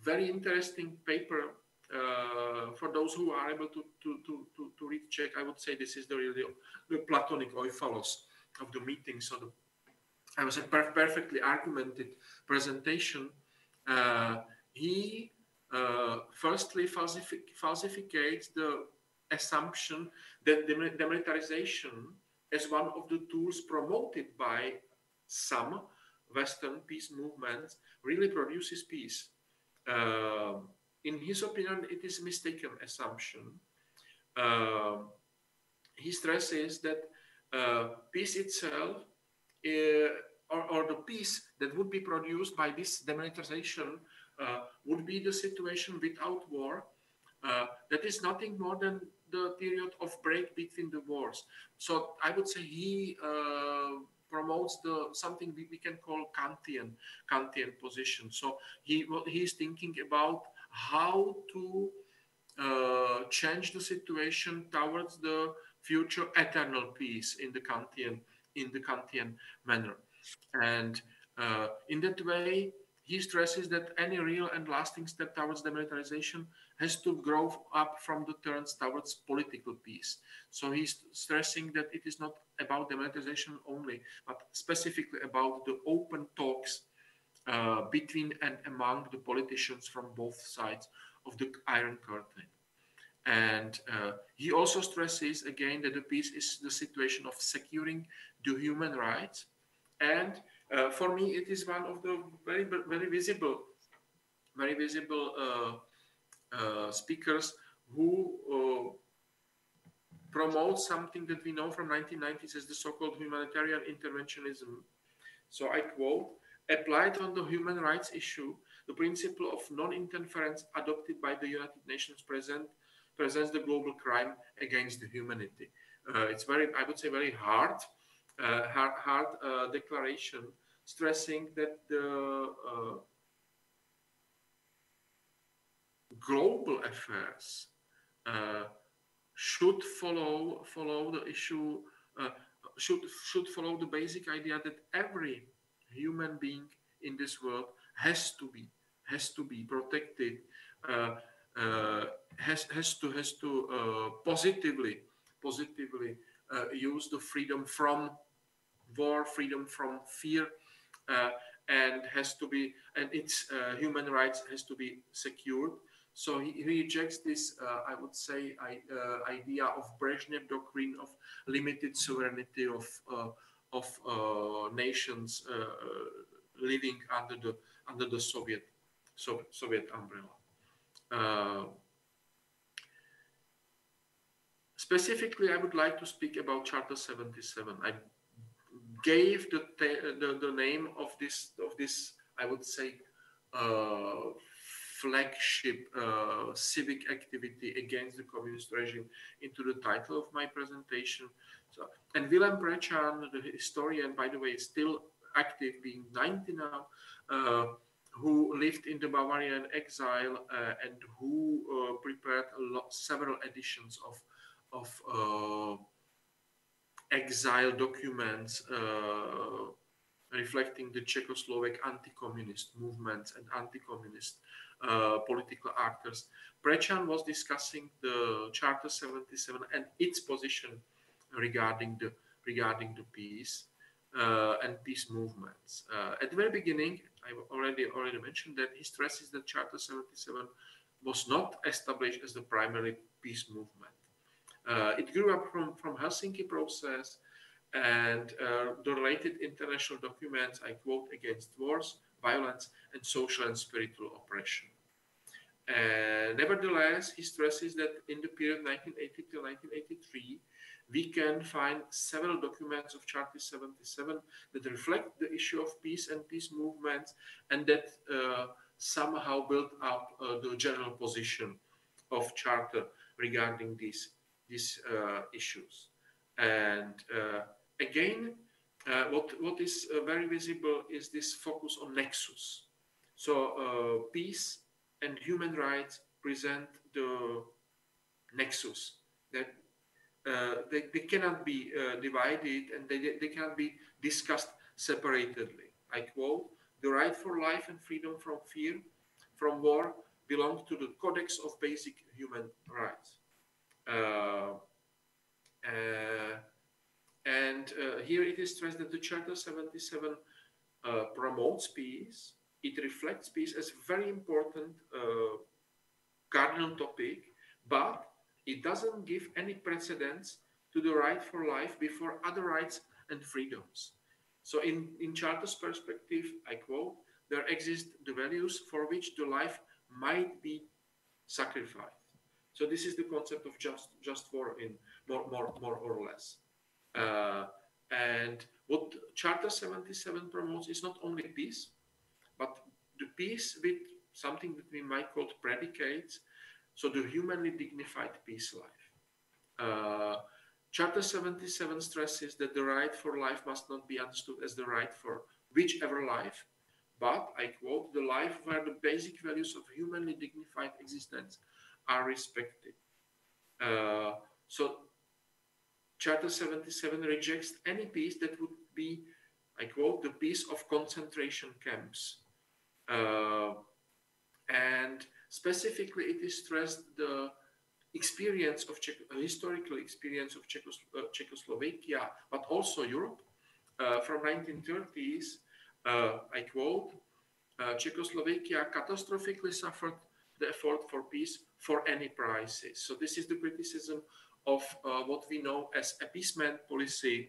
very interesting paper uh, for those who are able to, to, to, to, to read Czech, I would say this is the really the Platonic omphalos of the meeting. So the, I was a per perfectly argumented presentation. Uh, he uh, firstly falsific falsificates the assumption that demilitarization as one of the tools promoted by some Western peace movements really produces peace. Uh, in his opinion, it is a mistaken assumption. Uh, he stresses that uh, peace itself, uh, or, or, the peace that would be produced by this demilitarization, uh, would be the situation without war. Uh, that is nothing more than the period of break between the wars. So I would say he promotes the something we, we, can call Kantian Kantian position. So he is thinking about how to uh, change the situation towards the future eternal peace in the Kantian in the Kantian manner. And uh, in that way, he stresses that any real and lasting step towards demilitarization has to grow up from the turns towards political peace. So he's stressing that it is not about demilitarization only, but specifically about the open talks uh, between and among the politicians from both sides of the Iron Curtain. And uh, he also stresses again that the peace is the situation of securing the human rights. And uh, for me, it is one of the very, very visible, very visible uh, uh, speakers who promote something that we know from 1990s as the so-called humanitarian interventionism. So I quote, Applied on the human rights issue, the principle of non-interference adopted by the United Nations present, presents the global crime against the humanity. Uh, it's very, I would say, very hard, uh, hard, hard uh, declaration, stressing that the uh, global affairs uh, should follow follow the issue uh, should should follow the basic idea that every human being in this world has to be has to be protected uh, uh, has has to has to uh, positively positively uh, use the freedom from war freedom from fear uh, and has to be and its uh, human rights has to be secured. So he, he rejects this i would say I, idea of brezhnev doctrine of limited sovereignty of of uh, nations uh, living under the under the Soviet Soviet, Soviet umbrella. Uh, specifically, I would like to speak about Charter 77. I gave the, the, the name of this of this I would say uh, flagship uh, civic activity against the communist regime into the title of my presentation. So, and Vilém Prečan, the historian, by the way, is still active, being 90 now, uh, who lived in the Bavarian exile uh, and who uh, prepared lot, several editions of, of uh, exile documents uh, reflecting the Czechoslovak anti-communist movements and anti-communist uh, political actors. Prečan was discussing the Charter 77 and its position regarding the regarding the peace uh, and peace movements. Uh, at the very beginning, I already already mentioned that he stresses that Charter 77 was not established as the primary peace movement. Uh, it grew up from, from Helsinki process and uh, the related international documents, I quote, against wars, violence, and social and spiritual oppression. Uh, nevertheless, he stresses that in the period 1980 to 1983, we can find several documents of Charter 77 that reflect the issue of peace and peace movements and that uh, somehow build up uh, the general position of Charter regarding these, these uh, issues. And uh, again, uh, what, what is uh, very visible is this focus on nexus. So peace and human rights present the nexus that uh, they, they cannot be uh, divided and they, they cannot be discussed separately. I quote, the right for life and freedom from fear, from war, belong to the Codex of Basic Human Rights. Uh, uh and uh, here it is stressed that the Charter 77 promotes peace, it reflects peace as a very important uh, cardinal topic, but it doesn't give any precedence to the right for life before other rights and freedoms. So, in, in Charter's perspective, I quote, there exist the values for which the life might be sacrificed. So, this is the concept of just, just war in more, more, more or less. Uh, and what Charter 77 promotes is not only peace, but the peace with something that we might call predicates, so the humanly dignified peace life. Uh, Charter 77 stresses that the right for life must not be understood as the right for whichever life, but, I quote, the life where the basic values of humanly dignified existence are respected. Uh, so, Charter 77 rejects any peace that would be, I quote, the peace of concentration camps, uh, and specifically, it is stressed the experience of Czech, historical experience of Czechos uh, Czechoslovakia, but also Europe uh, from 1930s. Uh, I quote: uh, "Czechoslovakia catastrophically suffered the effort for peace for any prices." So this is the criticism of what we know as appeasement policy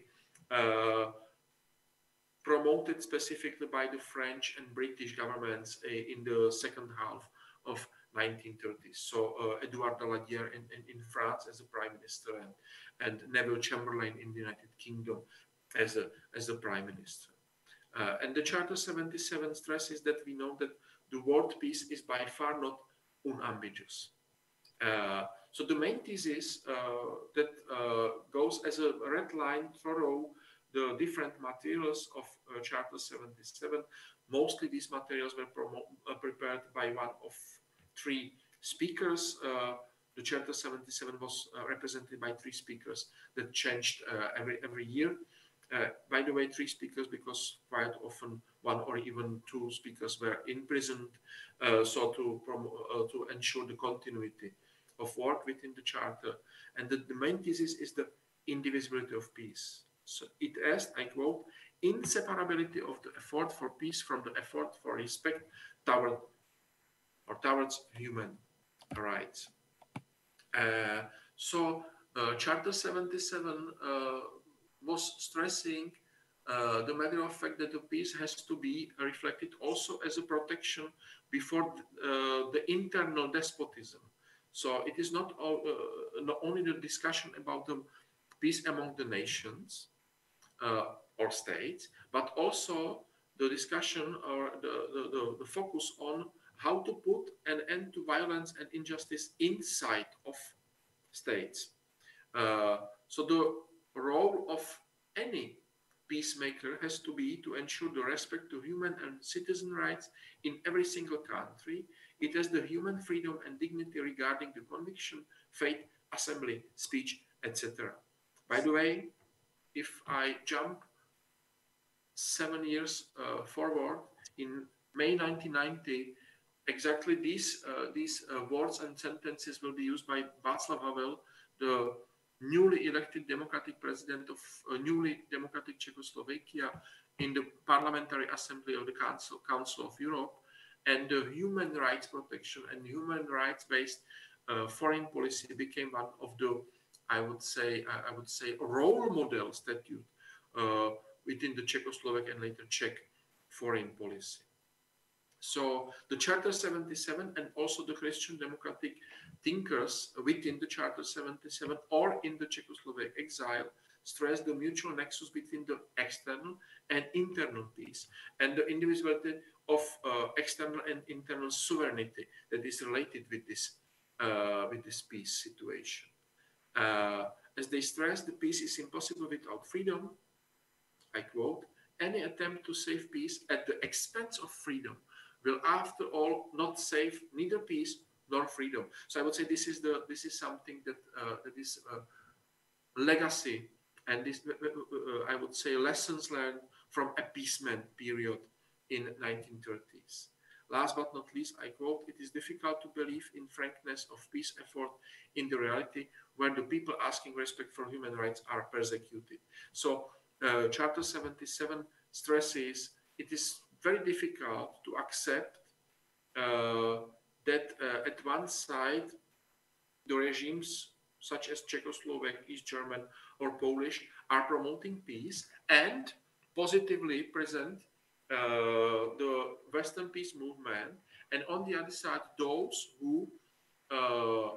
promoted specifically by the French and British governments eh, in the second half of 1930s. So uh, Edouard Daladier in, in, in, France as a prime minister and, and Neville Chamberlain in the United Kingdom as a, as a prime minister. Uh, and the Charter 77 stresses that we know that the world peace is by far not unambiguous. Uh, so the main thesis uh, that uh, goes as a red line through the different materials of uh, Charter 77. Mostly these materials were uh, prepared by one of three speakers. Uh, the Charter 77 was uh, represented by three speakers that changed uh, every, every year. Uh, by the way, three speakers because quite often one or even two speakers were imprisoned. so to, to ensure the continuity of work within the Charter. And the, the main thesis is the indivisibility of peace. So it has, I quote, inseparability of the effort for peace from the effort for respect toward or towards human rights. Uh, so uh, Charter 77 uh, was stressing uh, the matter of fact that the peace has to be reflected also as a protection before uh, the internal despotism. So it is not, uh, not only the discussion about the peace among the nations, uh, or states, but also the discussion or the, the, the, focus on how to put an end to violence and injustice inside of states. Uh, so the role of any peacemaker has to be to ensure the respect to human and citizen rights in every single country. It has the human freedom and dignity regarding the conviction, faith, assembly, speech, etc. By the way, if I jump seven years uh, forward, in May 1990, exactly these uh, these uh, words and sentences will be used by Václav Havel, the newly elected democratic president of uh, newly democratic Czechoslovakia, in the Parliamentary Assembly of the Council Council of Europe, and the human rights protection and human rights based uh, foreign policy became one of the I would say, I would say, role model statute uh, within the Czechoslovak and later Czech foreign policy. So the Charter 77 and also the Christian democratic thinkers within the Charter 77 or in the Czechoslovak exile stress the mutual nexus between the external and internal peace and the individuality of uh, external and internal sovereignty that is related with this uh, with this peace situation. Uh, as they stress, the peace is impossible without freedom. I quote, any attempt to save peace at the expense of freedom will after all not save neither peace nor freedom. So I would say this is the this is something that uh, that is a legacy and this uh, uh, uh, I would say lessons learned from appeasement period in 1930s. Last but not least, I quote, it is difficult to believe in frankness of peace effort in the reality where the people asking respect for human rights are persecuted. So uh, Charter 77 stresses it is very difficult to accept uh, that uh, at one side the regimes such as Czechoslovak, East German, or Polish are promoting peace and positively present uh, the Western peace movement, and on the other side, those who uh,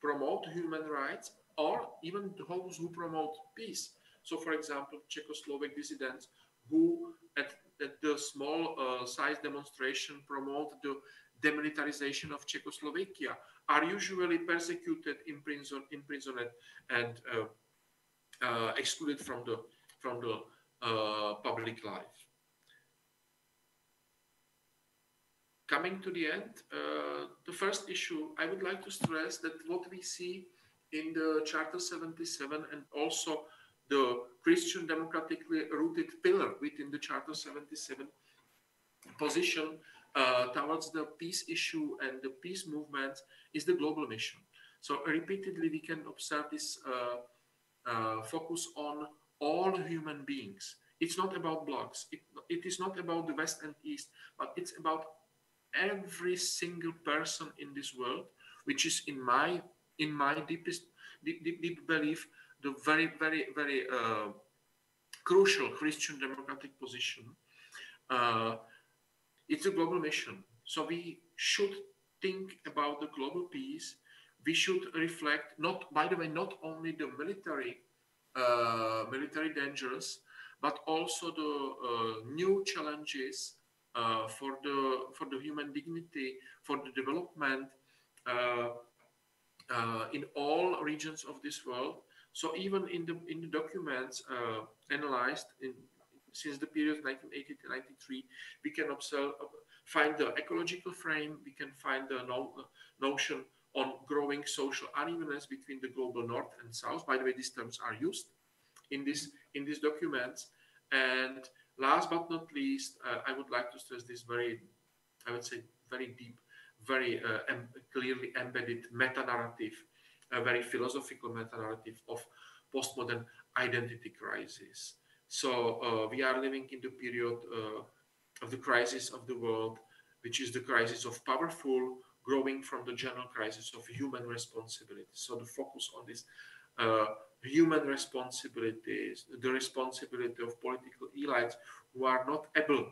promote human rights or even those who promote peace. So, for example, Czechoslovak dissidents who, at, at the small uh, size demonstration, promote the demilitarization of Czechoslovakia are usually persecuted, imprisoned, imprisoned and uh, uh, excluded from the from the uh, public life. Coming to the end, the first issue, I would like to stress that what we see in the Charter 77 and also the Christian democratically rooted pillar within the Charter 77 position uh, towards the peace issue and the peace movement is the global mission. So repeatedly we can observe this uh, uh, focus on all human beings. It's not about blocks. It, it is not about the West and East, but it's about every single person in this world, which is in my in my deepest deep, deep, deep belief the very very very uh, crucial Christian democratic position. Uh, it's a global mission, so we should think about the global peace we should reflect not, by the way, not only the military uh, military dangers, but also the uh, new challenges uh, for the for the human dignity, for the development uh, uh, in all regions of this world. So even in the in the documents uh, analyzed in, since the period 1980 to 93, we can observe find the ecological frame. We can find the no, notion on growing social unevenness between the global north and south. By the way, these terms are used in this in these documents. And last but not least, uh, I would like to stress this very, I would say, very deep, very uh, em clearly embedded meta narrative, a very philosophical meta narrative of postmodern identity crisis. So uh, we are living in the period uh, of the crisis of the world, which is the crisis of powerful growing from the general crisis of human responsibility. So the focus on this uh, human responsibilities, the responsibility of political elites who are not able,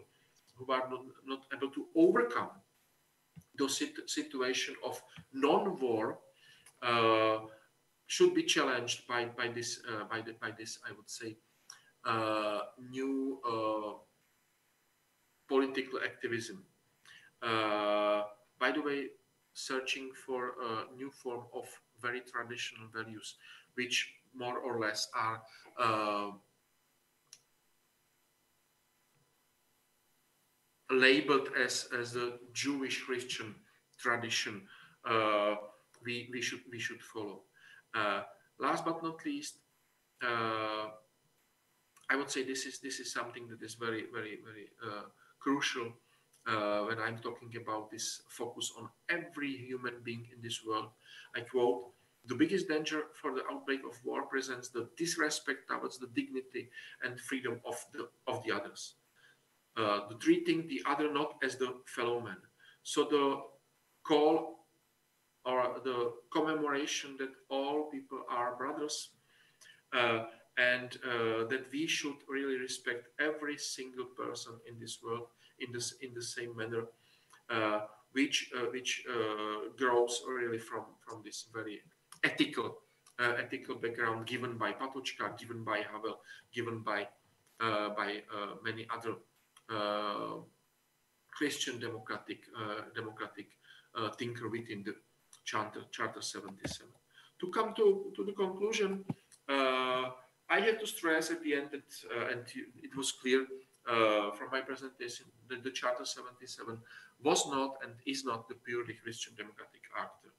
who are not, not able to overcome the sit- situation of non-war uh, should be challenged by, by this uh, by the, by this I would say new uh, political activism. Uh, by the way, searching for a new form of very traditional values, which more or less are uh, labeled as, as the Jewish Christian tradition uh, we, we, should, we should follow. Uh, last but not least, uh, I would say this is, this is something that is very, very, very uh, crucial uh, when I'm talking about this focus on every human being in this world. I quote, the biggest danger for the outbreak of war presents the disrespect towards the dignity and freedom of the, of the others. Uh, the treating the other not as the fellow man. So the call or the commemoration that all people are brothers uh, and uh, that we should really respect every single person in this world in this in the same manner uh, which uh, which uh, grows really from from this very ethical uh, ethical background given by Patočka, given by Havel, given by by many other Christian democratic democratic thinker within the Charter Charter 77. To come to, to the conclusion, I have to stress at the end that, and it was clear uh, from my presentation that the Charter 77 was not and is not the purely Christian democratic actor.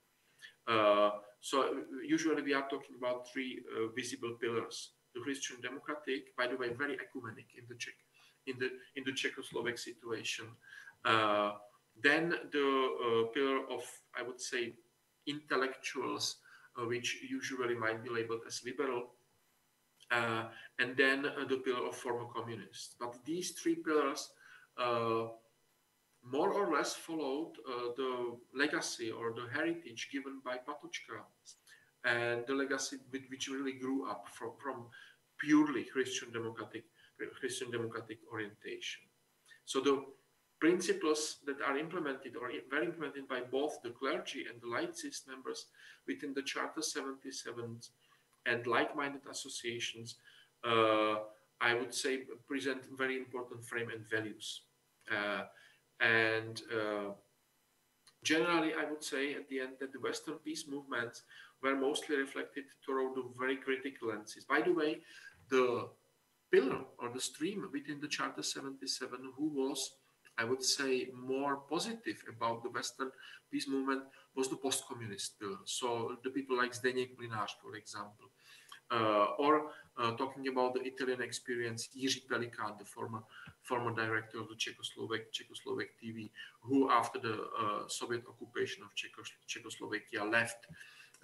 Uh, so usually we are talking about three uh, visible pillars. The Christian democratic, by the way, very ecumenic in the Czech, in the in the Czechoslovak situation. Uh, then the uh, pillar of, I would say, intellectuals, uh, which usually might be labeled as liberal, uh, and then uh, the pillar of former communists. But these three pillars uh, more or less followed the legacy or the heritage given by Patočka and the legacy with which really grew up from, from purely Christian democratic Christian democratic orientation. So the principles that are implemented or were implemented by both the clergy and the laicist members within the Charter 77 and like-minded associations, uh, I would say present very important frame and values. Uh, and uh, generally, I would say at the end that the Western peace movements were mostly reflected through the very critical lenses. By the way, the pillar or the stream within the Charter 77 who was I would say more positive about the Western peace movement was the post-communist pillar. So the people like Zdeněk Mlynář, for example, uh, or uh, talking about the Italian experience, Jiří Pelikán, the former former director of the Czechoslovak Czechoslovak TV, who after the uh, Soviet occupation of Czechos Czechoslovakia left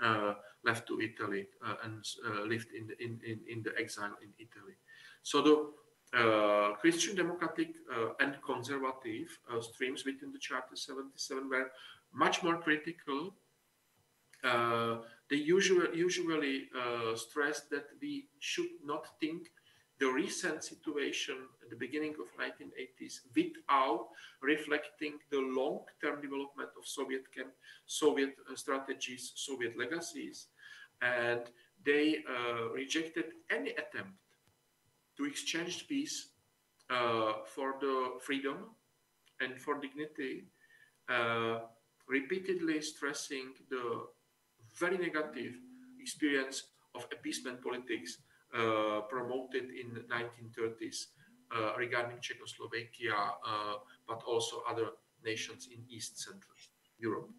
uh, left to Italy uh, and uh, lived in the, in, in, in the exile in Italy. So the uh, Christian democratic uh, and conservative uh, streams within the Charter 77 were much more critical. Uh, they usually, usually uh, stress that we should not think the recent situation at the beginning of 1980s without reflecting the long-term development of Soviet Soviet uh, strategies, Soviet legacies, and they rejected any attempt to exchange peace uh, for the freedom and for dignity, uh, repeatedly stressing the very negative experience of appeasement politics uh, promoted in the 1930s uh, regarding Czechoslovakia, uh, but also other nations in East Central Europe.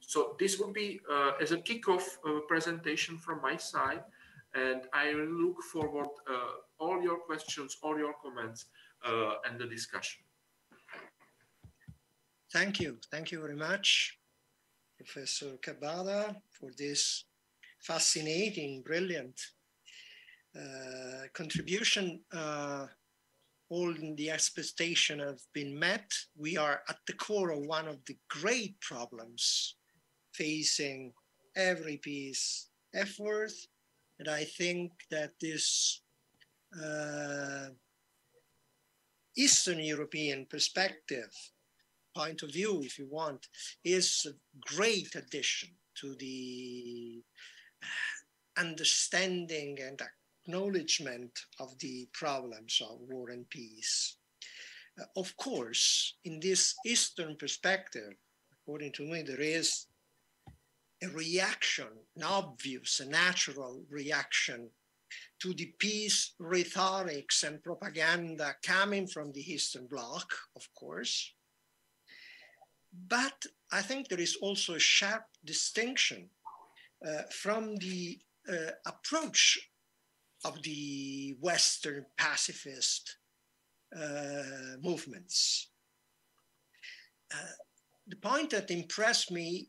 So this would be uh, as a kickoff presentation from my side, and I look forward all your questions, all your comments, and the discussion. Thank you. Thank you very much. Professor Cabada for this fascinating, brilliant uh, contribution. Uh, all the expectations have been met. We are at the core of one of the great problems facing every peace effort. And I think that this uh, Eastern European perspective point of view, if you want, is a great addition to the uh, understanding and acknowledgement of the problems of war and peace. Uh, of course, in this Eastern perspective, according to me, there is a reaction, an obvious, a natural reaction to the peace rhetorics and propaganda coming from the Eastern Bloc, of course, but I think there is also a sharp distinction uh, from the uh, approach of the Western pacifist uh, movements. Uh, the point that impressed me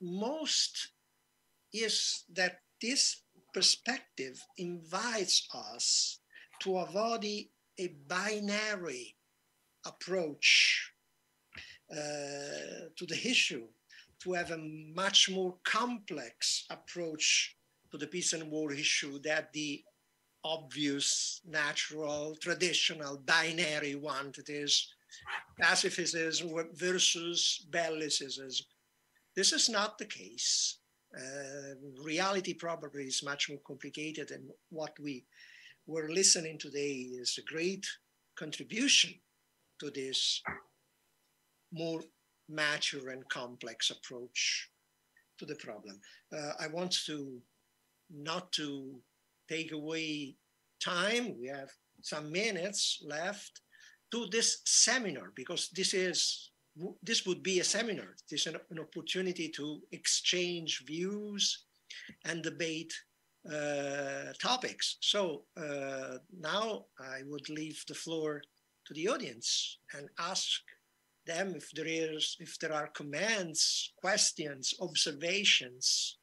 most is that this perspective invites us to avoid a binary approach uh, to the issue to have a much more complex approach to the peace and war issue that the obvious, natural, traditional, binary one that is pacifism versus bellicism. This is not the case. Uh, reality probably is much more complicated, and what we were listening today is a great contribution to this more mature and complex approach to the problem. Uh, I want to not to take away time. We have some minutes left to this seminar because this is this would be a seminar. This is an, an opportunity to exchange views and debate uh, topics. So uh, now I would leave the floor to the audience and ask them if there is if there are comments, questions, observations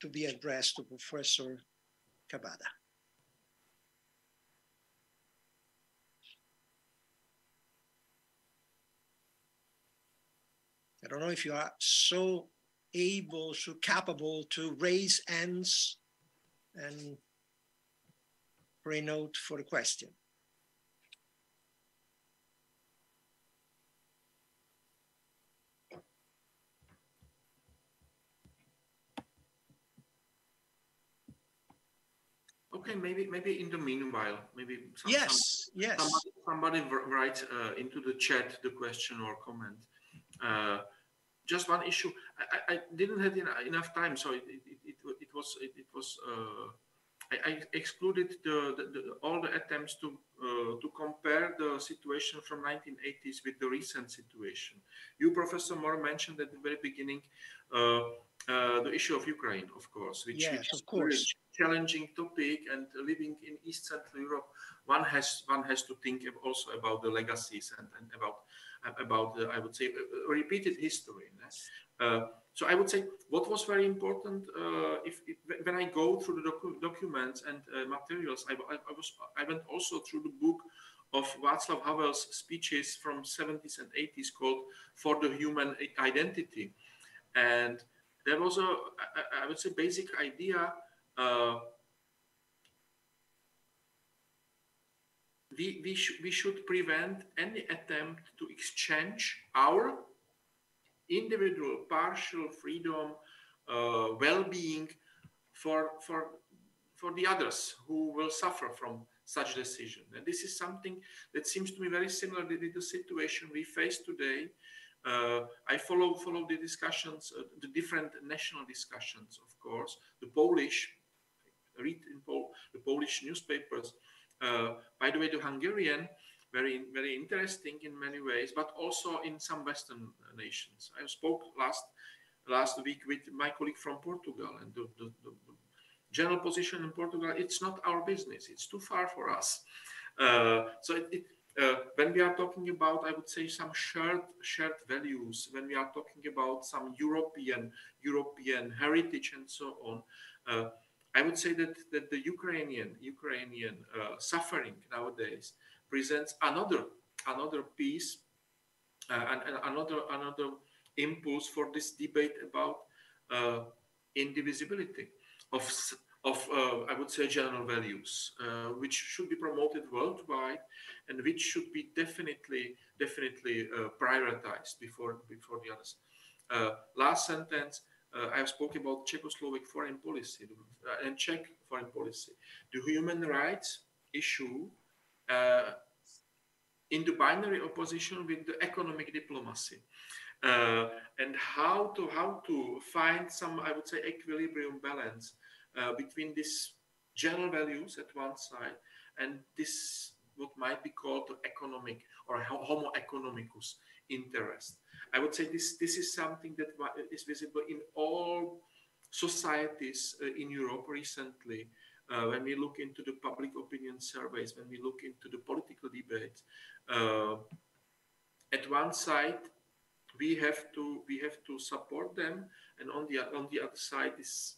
to be addressed to Professor Cabada. Don't know if you are so able, so capable to raise hands and pre-note for a question. Okay, maybe maybe in the meanwhile, maybe some, yes, some, yes. Somebody, somebody write uh, into the chat the question or comment. Uh, just one issue. I, I didn't have enough time, so it, it, it, it was it, it was. Uh, I, I, excluded the, the, the, all the attempts to uh, to compare the situation from 1980s with the recent situation. You, Professor Moore, mentioned at the very beginning uh, uh, the issue of Ukraine, of course, which, yes, which of course. challenging topic. And living in East Central Europe, one has one has to think also about the legacies and, and about about the, I would say repeated history. Uh, so I would say what was very important uh, if, when I go through the docu documents and uh, materials, I, I, I, was I went also through the book of Václav Havel's speeches from 70s and 80s called "For the Human Identity," and there was a I, I would say basic idea. We, we, sh we should prevent any attempt to exchange our individual partial freedom, uh, well-being for, for, for the others who will suffer from such decision. And this is something that seems to me very similar to the situation we face today. Uh, I follow follow the discussions, uh, the different national discussions, of course. The Polish, read in Pol the Polish newspapers. Uh, by the way, the Hungarian very very interesting in many ways, but also in some Western nations. I spoke last last week with my colleague from Portugal, and the, the, the general position in Portugal it's not our business. It's too far for us. Uh, so it, it, uh, when we are talking about, I would say, some shared shared values, when we are talking about some European European heritage and so on. Uh, I would say that, that the Ukrainian Ukrainian uh, suffering nowadays presents another another piece uh, and, and, another another impulse for this debate about uh, indivisibility of of uh, I would say general values, uh, which should be promoted worldwide and which should be definitely definitely uh, prioritized before before the others. Last sentence. I have spoken about Czechoslovak foreign policy and Czech foreign policy. The human rights issue uh, in the binary opposition with the economic diplomacy. Uh, and how to how to find some I would say equilibrium balance uh, between these general values at one side and this what might be called the economic or homo economicus interest. I would say this this is something that is visible in all societies uh, in Europe recently uh, when we look into the public opinion surveys, when we look into the political debates, uh, at one side we have to we have to support them, and on the on the other side is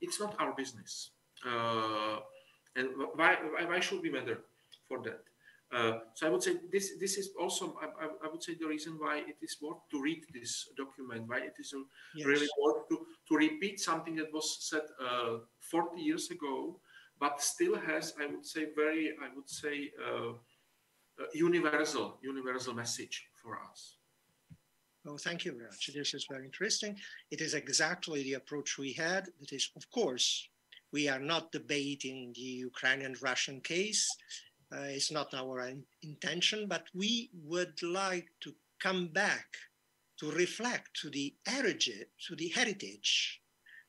it's not our business. Uh, and why, why should we matter for that? Uh, so I would say this this is also I, I, would say the reason why it is worth to read this document, why it is yes. really worth to, to repeat something that was said uh, 40 years ago, but still has I would say very I would say uh, universal universal message for us. Oh, thank you very much. This is very interesting. It is exactly the approach we had. That is, of course, we are not debating the Ukrainian Russian case uh, it's not our intention, but we would like to come back to reflect to the heritage, to the heritage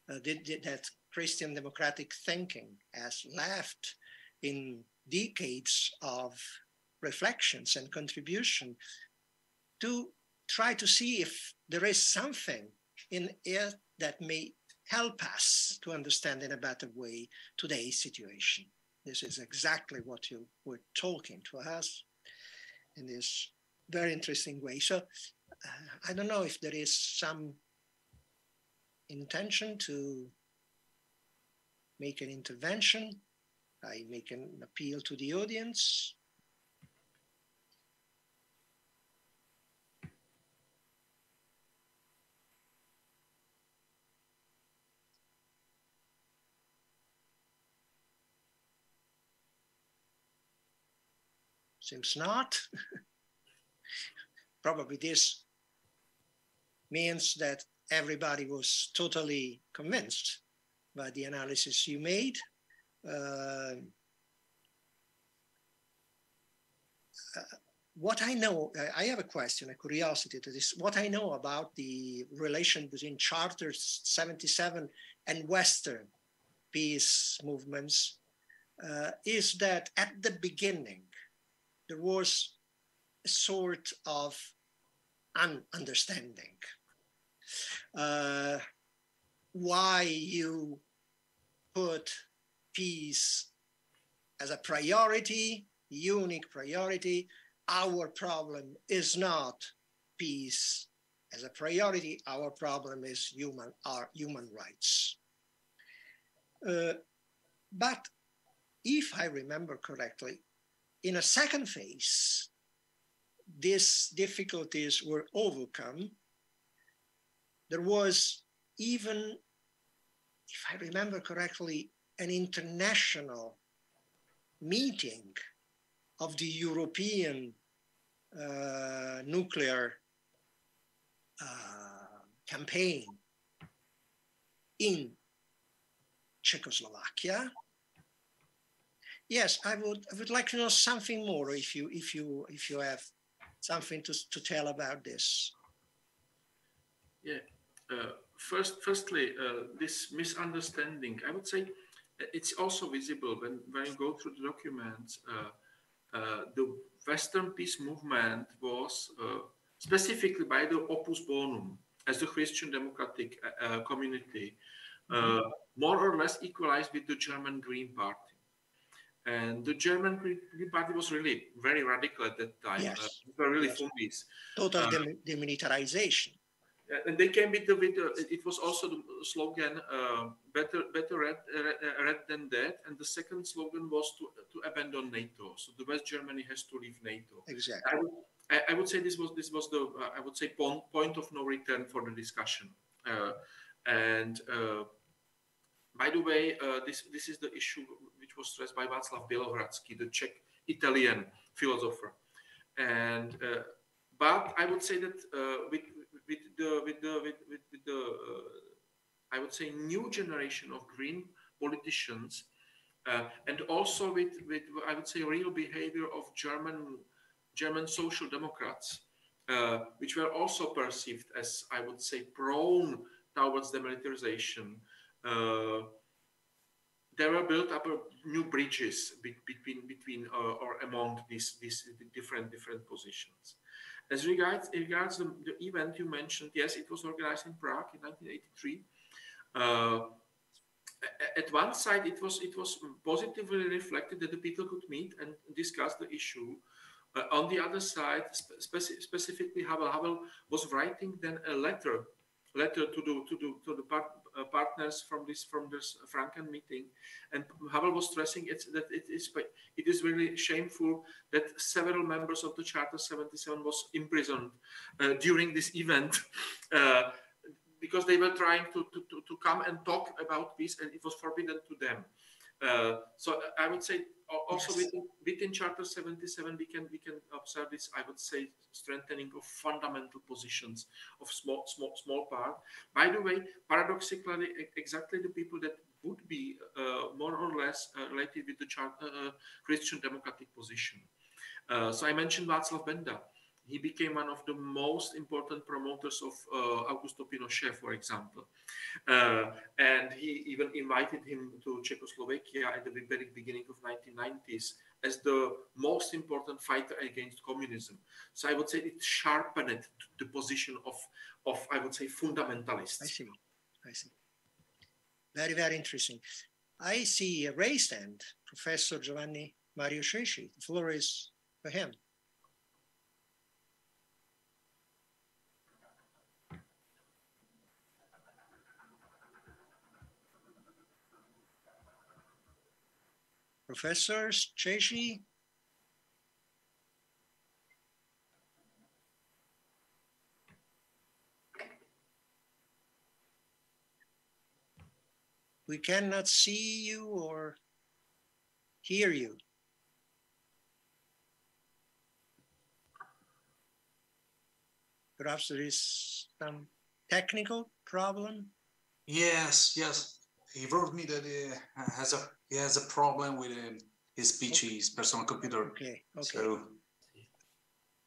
uh, that Christian democratic thinking has left in decades of reflections and contribution to try to see if there is something in it that may help us to understand in a better way today's situation. This is exactly what you were talking to us in this very interesting way. So uh, I don't know if there is some intention to make an intervention. I make an appeal to the audience. Seems not. Probably this means that everybody was totally convinced by the analysis you made. Uh, uh, what I know, I have a question, a curiosity to this. What I know about the relation between Charter 77 and Western peace movements uh, is that at the beginning, there was a sort of un- understanding uh, why you put peace as a priority, unique priority. Our problem is not peace as a priority. Our problem is human, our human rights. Uh, but if I remember correctly, in a second phase, these difficulties were overcome. There was even, if I remember correctly, an international meeting of the European uh, nuclear uh, campaign in Czechoslovakia yes, I would I would like to know something more if you if you if you have something to, to tell about this. Yeah. Uh, first, firstly, uh, this misunderstanding, I would say, uh, it's also visible when when you go through the documents. Uh, uh the Western peace movement was uh, specifically by the Opus Bonum as the Christian democratic community, mm-hmm. more or less equalized with the German Green Party. And the German Green Party was really very radical at that time. Yes. Uh, they were really yes. Total uh, demilitarization. And they came with the, with the it was also the slogan, uh, better better red, uh, red than dead. And the second slogan was to, to abandon NATO. So the West Germany has to leave NATO. Exactly. I would, I, I would say this was this was the uh, I would say point, point of no return for the discussion. Uh, and by the way, this this is the issue which was stressed by Václav Bělohradský, the Czech Italian philosopher. And uh, but I would say that uh, with with the with the with, with, with the uh, I would say new generation of green politicians, uh, and also with with I would say real behavior of German German social democrats, uh, which were also perceived as I would say prone towards demilitarization. Uh, there were built up new bridges between between uh, or among these these different different positions. As regards regards the, the, event you mentioned, yes, it was organized in Prague in 1983. Uh, at one side, it was it was positively reflected that the people could meet and discuss the issue. Uh, on the other side, spe specifically Havel, Havel was writing then a letter letter to the to the to the part, uh, partners from this from this Franken meeting, and Havel was stressing it, that it is it is really shameful that several members of the Charter 77 was imprisoned uh, during this event. Uh, because they were trying to, to, to, to, come and talk about peace and it was forbidden to them. Uh, so I would say also yes. within, within Charter 77, we can we can observe this. I would say strengthening of fundamental positions of small small small part. By the way, paradoxically, exactly the people that would be uh, more or less uh, related with the Charter, uh, Christian democratic position. Uh, so I mentioned Václav Benda he became one of the most important promoters of uh, Augusto Pinochet, for example. Uh, and he even invited him to Czechoslovakia at the very beginning of 1990s as the most important fighter against communism. So I would say it sharpened the position of, of I would say, fundamentalists. I see. I see. Very, very interesting. I see a raised hand, Professor Giovanni Mario Cecchi. The floor is for him. Professor Cecchi? We cannot see you or hear you. Perhaps there is some technical problem. Yes, yes. He wrote me that he has a he has a problem with um, his PC, okay. his personal computer. Okay. Okay. So,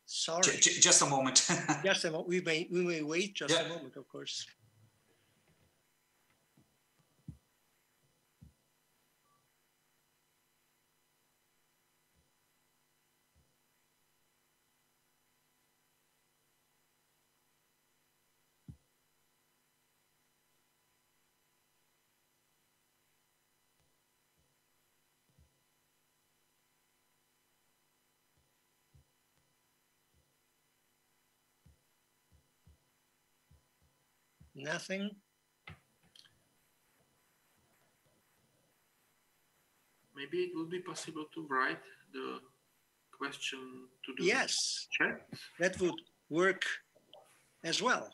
sorry. just a moment. just a moment. We may we may wait just yeah. a moment, of course. Nothing? Maybe it would be possible to write the question to the yes, chat. That would work as well.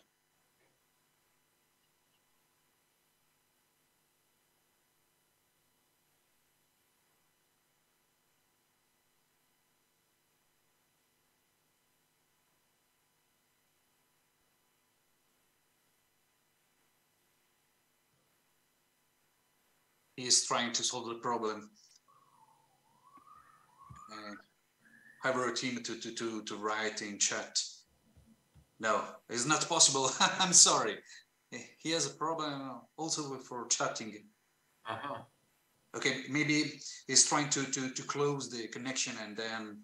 He is trying to solve the problem. Uh, I wrote him to, to, to, to write in chat. No, it's not possible. I'm sorry. He has a problem also for chatting. Uh-huh. Okay, maybe he's trying to, to, to close the connection and then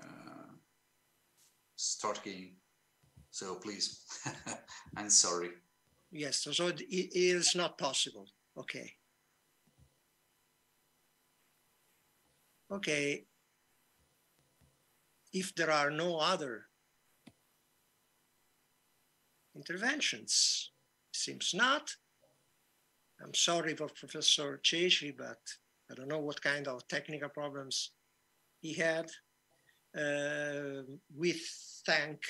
uh, start again. So please, I'm sorry. Yes, so it is not possible. Okay. Okay, if there are no other interventions, seems not. I'm sorry for Professor Cecchi, but I don't know what kind of technical problems he had. Uh, we thank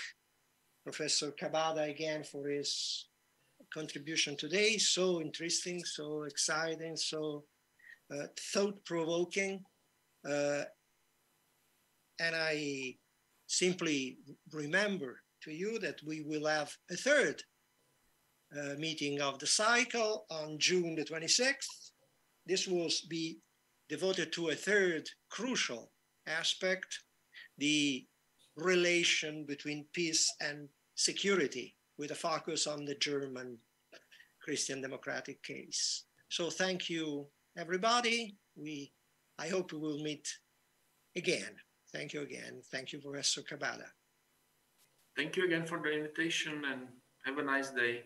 Professor Cabada again for his contribution today. So interesting, so exciting, so uh, thought-provoking. Uh, and I simply remember to you that we will have a third uh, meeting of the cycle on June the 26th. This will be devoted to a third crucial aspect, the relation between peace and security with a focus on the German Christian democratic case. So thank you, everybody. We I hope we will meet again. Thank you again. Thank you, Professor Cabada. Thank you again for the invitation and have a nice day.